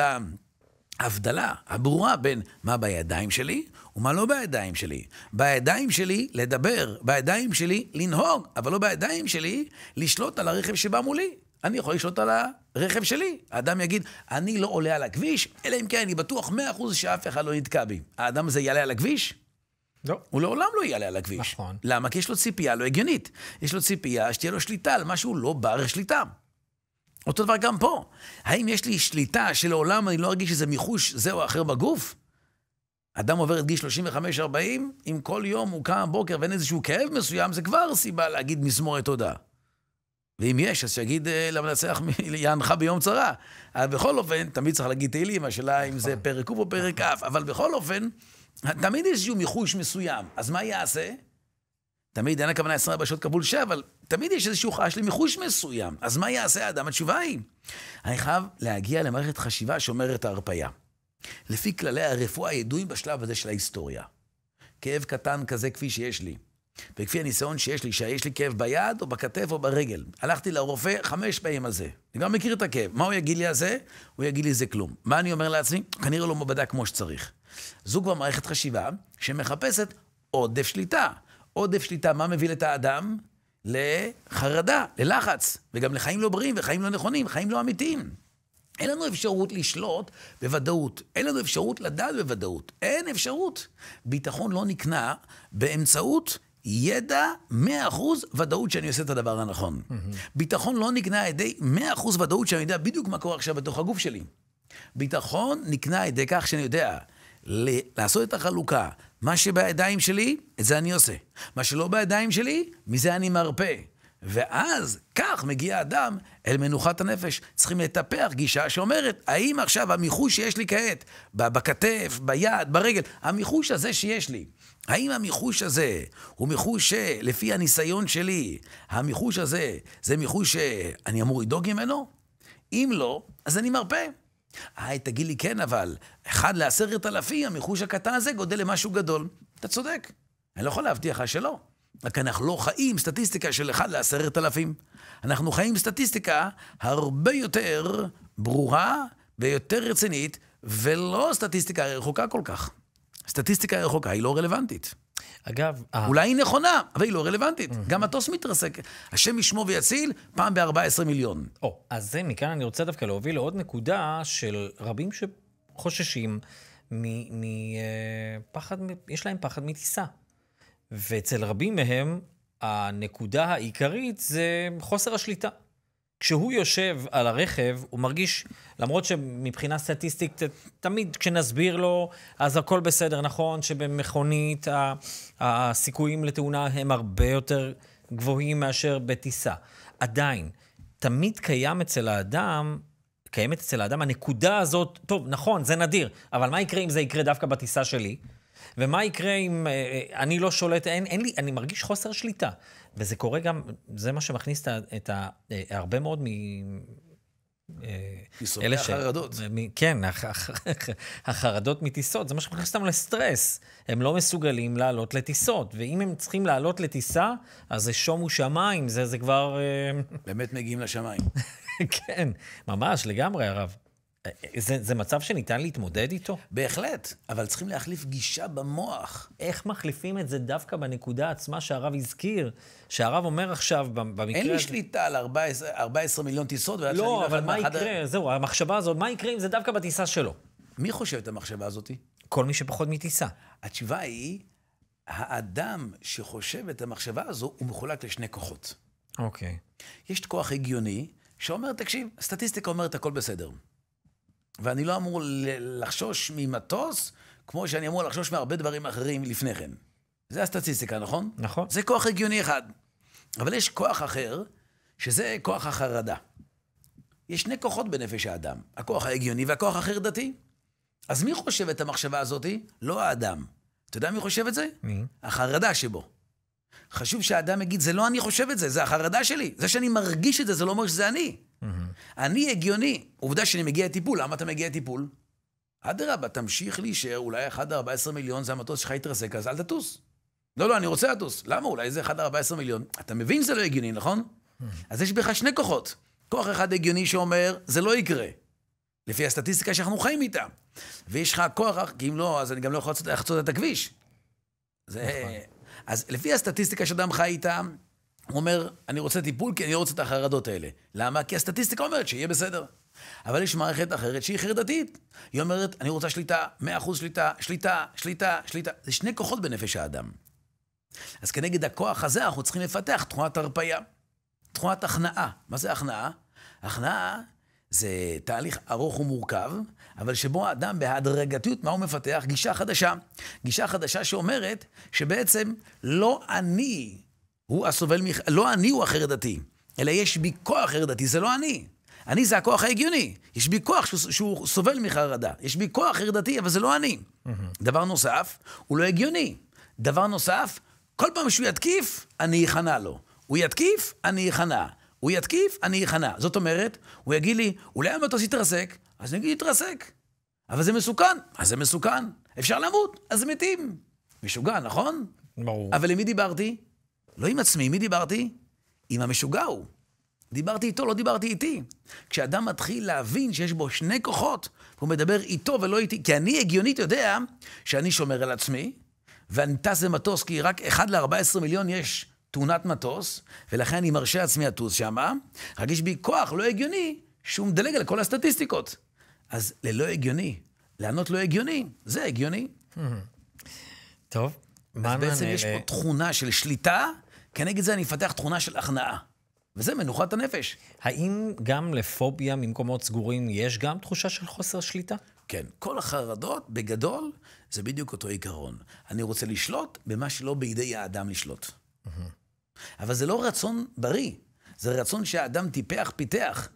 ההבדלה הברורה בין מה בידיים שלי ומה לא בידיים שלי. בידיים שלי לדבר, בידיים שלי לנהוג, אבל לא בידיים שלי לשלוט על הרכב שבא מולי. אני יכול לשלוט על הרכב שלי. האדם יגיד, אני לא עולה על הכביש, אלא אם כן אני בטוח 100% שאף אחד לא נתקע בי. האדם הזה יעלה על הכביש? לא. הוא לעולם לא יעלה על הכביש. נכון. למה? כי יש לו ציפייה לא הגיונית. יש לו ציפייה שתהיה לו שליטה על משהו לא בר שליטה. אותו דבר גם פה. האם יש לי שליטה שלעולם אני לא ארגיש איזה מיחוש זה או אחר בגוף? אדם עובר את גיל 35-40, אם כל יום הוא קם בבוקר ואין איזשהו כאב מסוים, זה כבר סיבה להגיד מזמורת תודה. ואם יש, אז שיגיד אה, למנצח יענך ביום צרה. אבל בכל אופן, תמיד צריך להגיד תהילים, השאלה אם זה פרק ק' או פרק כ', אבל בכל אופן, תמיד יש איזשהו מיחוש מסוים. אז מה יעשה? תמיד אין הכוונה 24 שעות כפול 7, אבל תמיד יש איזשהו חש למחוש מסוים. אז מה יעשה האדם? התשובה היא, אני חייב להגיע למערכת חשיבה שאומרת ההרפאיה. לפי כללי הרפואה הידועים בשלב הזה של ההיסטוריה. כאב קטן כזה כפי שיש לי, וכפי הניסיון שיש לי, שיש לי כאב ביד או בכתף או ברגל. הלכתי לרופא חמש פעמים על זה. אני גם מכיר את הכאב. מה הוא יגיד לי על זה? הוא יגיד לי זה כלום. מה אני אומר לעצמי? כנראה לא בדק כמו שצריך. זו כבר מערכת חשיבה שמחפשת עודף שליטה. עודף שליטה, מה מביא את האדם? לחרדה, ללחץ, וגם לחיים לא בריאים וחיים לא נכונים, חיים לא אמיתיים. אין לנו אפשרות לשלוט בוודאות. אין לנו אפשרות לדעת בוודאות. אין אפשרות. ביטחון לא נקנה באמצעות ידע 100% ודאות שאני עושה את הדבר הנכון. Mm-hmm. ביטחון לא נקנה על ידי 100% ודאות שאני יודע בדיוק מה קורה עכשיו בתוך הגוף שלי. ביטחון נקנה על ידי כך שאני יודע לעשות את החלוקה. מה שבידיים שלי, את זה אני עושה. מה שלא בידיים שלי, מזה אני מרפא. ואז כך מגיע אדם אל מנוחת הנפש. צריכים לטפח גישה שאומרת, האם עכשיו המיחוש שיש לי כעת, בכתף, ביד, ברגל, המיחוש הזה שיש לי, האם המיחוש הזה הוא מיחוש שלפי הניסיון שלי, המיחוש הזה זה מיחוש שאני אמור לדאוג ממנו? אם לא, אז אני מרפא. היי, תגיד לי כן, אבל אחד לעשרת אלפים, המיחוש הקטן הזה גודל למשהו גדול. אתה צודק, אני לא יכול להבטיח לך שלא. רק אנחנו לא חיים סטטיסטיקה של אחד לעשרת אלפים. אנחנו חיים סטטיסטיקה הרבה יותר ברורה ויותר רצינית, ולא סטטיסטיקה רחוקה כל כך. סטטיסטיקה רחוקה היא לא רלוונטית. אגב, אה, אולי היא נכונה, אבל היא לא רלוונטית. גם מטוס מתרסק. השם ישמור ויציל, פעם ב-14 מיליון. או, אז זה, מכאן אני רוצה דווקא להוביל לעוד נקודה של רבים שחוששים מפחד, יש להם פחד מטיסה. ואצל רבים מהם, הנקודה העיקרית זה חוסר השליטה. כשהוא יושב על הרכב, הוא מרגיש, למרות שמבחינה סטטיסטית, תמיד כשנסביר לו, אז הכל בסדר, נכון שבמכונית הסיכויים לתאונה הם הרבה יותר גבוהים מאשר בטיסה. עדיין, תמיד קיים אצל האדם, קיימת אצל האדם הנקודה הזאת, טוב, נכון, זה נדיר, אבל מה יקרה אם זה יקרה דווקא בטיסה שלי? ומה יקרה אם אה, אה, אני לא שולט, אין, אין לי, אני מרגיש חוסר שליטה. וזה קורה גם, זה מה שמכניס את ה... אה, הרבה מאוד מ... אה, אלה ש- החרדות. כן, הח- הח- החרדות מטיסות, זה מה שמכניס אותם לסטרס. הם לא מסוגלים לעלות לטיסות, ואם הם צריכים לעלות לטיסה, אז זה שומו שמיים, זה, זה כבר... אה, באמת מגיעים לשמיים. כן, ממש, לגמרי, הרב. זה, זה מצב שניתן להתמודד איתו? בהחלט, אבל צריכים להחליף גישה במוח. איך מחליפים את זה דווקא בנקודה עצמה שהרב הזכיר? שהרב אומר עכשיו, במקרה אין לי שליטה על 14, 14 מיליון טיסות, לא, לא אבל אחד מה יקרה? זהו, המחשבה הזאת, מה יקרה אם זה דווקא בטיסה שלו? מי חושב את המחשבה הזאת? כל מי שפחות מטיסה. התשובה היא, האדם שחושב את המחשבה הזו, הוא מחולק לשני כוחות. אוקיי. יש כוח הגיוני שאומר, תקשיב, הסטטיסטיקה אומרת הכל בסדר. ואני לא אמור לחשוש ממטוס, כמו שאני אמור לחשוש מהרבה דברים אחרים לפני כן. זה הסטטיסטיקה, נכון? נכון. זה כוח הגיוני אחד. אבל יש כוח אחר, שזה כוח החרדה. יש שני כוחות בנפש האדם, הכוח ההגיוני והכוח החרדתי. אז מי חושב את המחשבה הזאת? לא האדם. אתה יודע מי חושב את זה? מי? החרדה שבו. חשוב שהאדם יגיד, זה לא אני חושב את זה, זה החרדה שלי. זה שאני מרגיש את זה, זה לא אומר שזה אני. אני הגיוני. עובדה שאני מגיע לטיפול, למה אתה מגיע לטיפול? אדרבה, תמשיך להישאר, אולי 1 ל-14 מיליון זה המטוס שלך יתרסק, אז אל תטוס. לא, לא, אני רוצה לטוס. למה? אולי זה 1 ל-14 מיליון. אתה מבין שזה לא הגיוני, נכון? אז יש בך שני כוחות. כוח אחד הגיוני שאומר, זה לא יקרה. לפי הסטטיסטיקה שאנחנו חיים איתה. ויש לך כוח, כי אם לא, אז אני גם לא יכול לחצות- לחצות את הכביש. זה... אז לפי הסטטיסטיקה שאדם חי איתה, הוא אומר, אני רוצה טיפול כי אני לא רוצה את החרדות האלה. למה? כי הסטטיסטיקה אומרת שיהיה בסדר. אבל יש מערכת אחרת שהיא חרדתית. היא אומרת, אני רוצה שליטה, 100% שליטה, שליטה, שליטה, שליטה. זה שני כוחות בנפש האדם. אז כנגד הכוח הזה אנחנו צריכים לפתח תכונת הרפאיה. תכונת הכנעה. מה זה הכנעה? הכנעה זה תהליך ארוך ומורכב, אבל שבו האדם בהדרגתיות, מה הוא מפתח? גישה חדשה. גישה חדשה שאומרת שבעצם לא אני הוא הסובל, מח... לא אני הוא החרדתי, אלא יש בי כוח חרדתי, זה לא אני. אני זה הכוח ההגיוני. יש בי כוח שהוא, שהוא סובל מחרדה. יש בי כוח חרדתי, אבל זה לא אני. דבר נוסף, הוא לא הגיוני. דבר נוסף, כל פעם שהוא יתקיף, אני אכנע לו. הוא יתקיף, אני אכנע. הוא יתקיף, אני אכנע. זאת אומרת, הוא יגיד לי, אולי המטוס יתרסק, אז אני אגיד, יתרסק. אבל זה מסוכן, אז זה מסוכן. אפשר למות, אז מתים. משוגע, נכון? ברור. אבל עם מי דיברתי? לא עם עצמי, עם מי דיברתי? עם המשוגע הוא. דיברתי איתו, לא דיברתי איתי. כשאדם מתחיל להבין שיש בו שני כוחות, הוא מדבר איתו ולא איתי, כי אני הגיונית יודע שאני שומר על עצמי, ואני טס למטוס, כי רק 1 ל-14 מיליון יש תאונת מטוס, ולכן אני מרשה לעצמי לטוס שמה, רק יש בי כוח לא הגיוני, שהוא מדלג על כל הסטטיסטיקות. אז ללא הגיוני, לענות לא הגיוני, זה הגיוני. טוב, אז בעצם יש פה תכונה של שליטה, כנגד זה אני אפתח תכונה של הכנעה. וזה מנוחת הנפש. האם גם לפוביה ממקומות סגורים יש גם תחושה של חוסר שליטה? כן, כל החרדות, בגדול, זה בדיוק אותו עיקרון. אני רוצה לשלוט במה שלא בידי האדם לשלוט. אבל זה לא רצון בריא, זה רצון שהאדם טיפח, פיתח.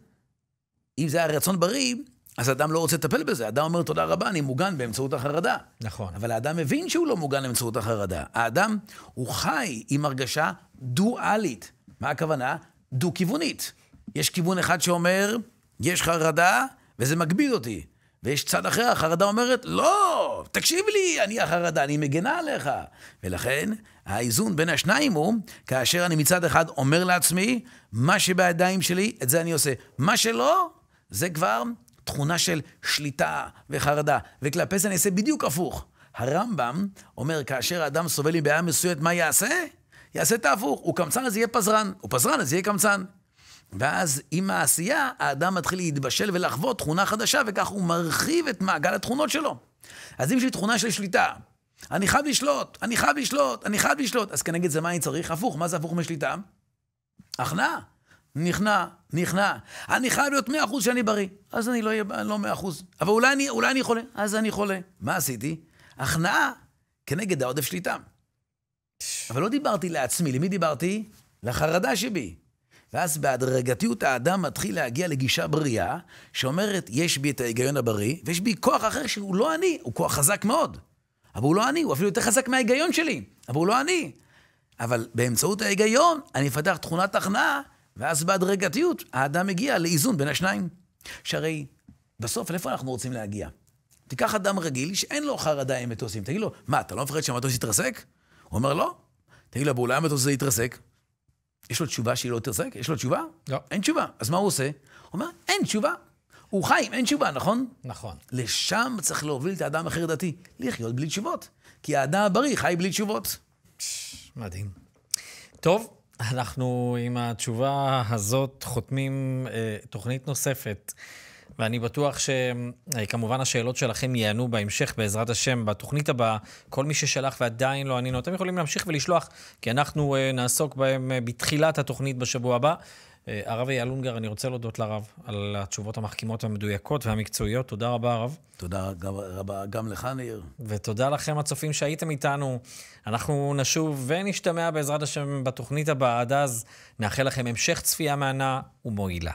אם זה היה רצון בריא, אז האדם לא רוצה לטפל בזה. האדם אומר, תודה רבה, אני מוגן באמצעות החרדה. נכון. אבל האדם מבין שהוא לא מוגן באמצעות החרדה. האדם, הוא חי עם הרגשה דואלית. מה הכוונה? דו-כיוונית. יש כיוון אחד שאומר, יש חרדה, וזה מגביל אותי. ויש צד אחר, החרדה אומרת, לא, תקשיב לי, אני החרדה, אני מגנה עליך. ולכן, האיזון בין השניים הוא, כאשר אני מצד אחד אומר לעצמי, מה שבידיים שלי, את זה אני עושה. מה שלא, זה כבר תכונה של שליטה וחרדה. וכלפי זה אני אעשה בדיוק הפוך. הרמב"ם אומר, כאשר האדם סובל מבעיה מסוימת, מה יעשה? יעשה את ההפוך. הוא קמצן, אז יהיה פזרן. הוא פזרן, אז יהיה קמצן. ואז עם העשייה, האדם מתחיל להתבשל ולחוות תכונה חדשה, וכך הוא מרחיב את מעגל התכונות שלו. אז אם יש לי תכונה של שליטה, אני חייב לשלוט, אני חייב לשלוט, אני חייב לשלוט, אז כנגד זה מה אני צריך? הפוך, מה זה הפוך משליטה? הכנעה. נכנע, נכנע. אני חייב להיות מאה אחוז שאני בריא. אז אני לא אהיה לא מאה אחוז. אבל אולי אני, אולי אני חולה. אז אני חולה. מה עשיתי? הכנעה כנגד העודף שליטה. אבל לא דיברתי לעצמי, למי דיברתי? לחרדה שבי. ואז בהדרגתיות האדם מתחיל להגיע לגישה בריאה, שאומרת, יש בי את ההיגיון הבריא, ויש בי כוח אחר שהוא לא אני, הוא כוח חזק מאוד. אבל הוא לא אני, הוא אפילו יותר חזק מההיגיון שלי, אבל הוא לא אני. אבל באמצעות ההיגיון, אני אפתח תכונת הכנעה, ואז בהדרגתיות האדם מגיע לאיזון בין השניים. שהרי בסוף, לאיפה אנחנו רוצים להגיע? תיקח אדם רגיל שאין לו חרדה עם מטוסים, תגיד לו, מה, אתה לא מפחד שהמטוס יתרסק? הוא אומר, לא. תגיד לו, אבל אולי המטוס הזה יתרסק? יש לו תשובה שהיא לא תתרסק? יש לו תשובה? לא. אין תשובה. אז מה הוא עושה? הוא אומר, אין תשובה. הוא חי, אין תשובה, נכון? נכון. לשם צריך להוביל את האדם החר דתי, לחיות בלי תשובות. כי האדם הבריא חי בלי תשובות. מדהים. טוב, אנחנו עם התשובה הזאת חותמים אה, תוכנית נוספת, ואני בטוח שכמובן השאלות שלכם ייענו בהמשך, בעזרת השם, בתוכנית הבאה. כל מי ששלח ועדיין לא ענינו, אתם יכולים להמשיך ולשלוח, כי אנחנו אה, נעסוק בהם אה, בתחילת התוכנית בשבוע הבא. אה, הרב אייל אונגר, אני רוצה להודות לרב על התשובות המחכימות והמדויקות והמקצועיות. תודה רבה, הרב. תודה גם- רבה גם לך, ניר. ותודה לכם, הצופים שהייתם איתנו. אנחנו נשוב ונשתמע בעזרת השם בתוכנית הבאה. עד אז נאחל לכם המשך צפייה מהנה ומועילה.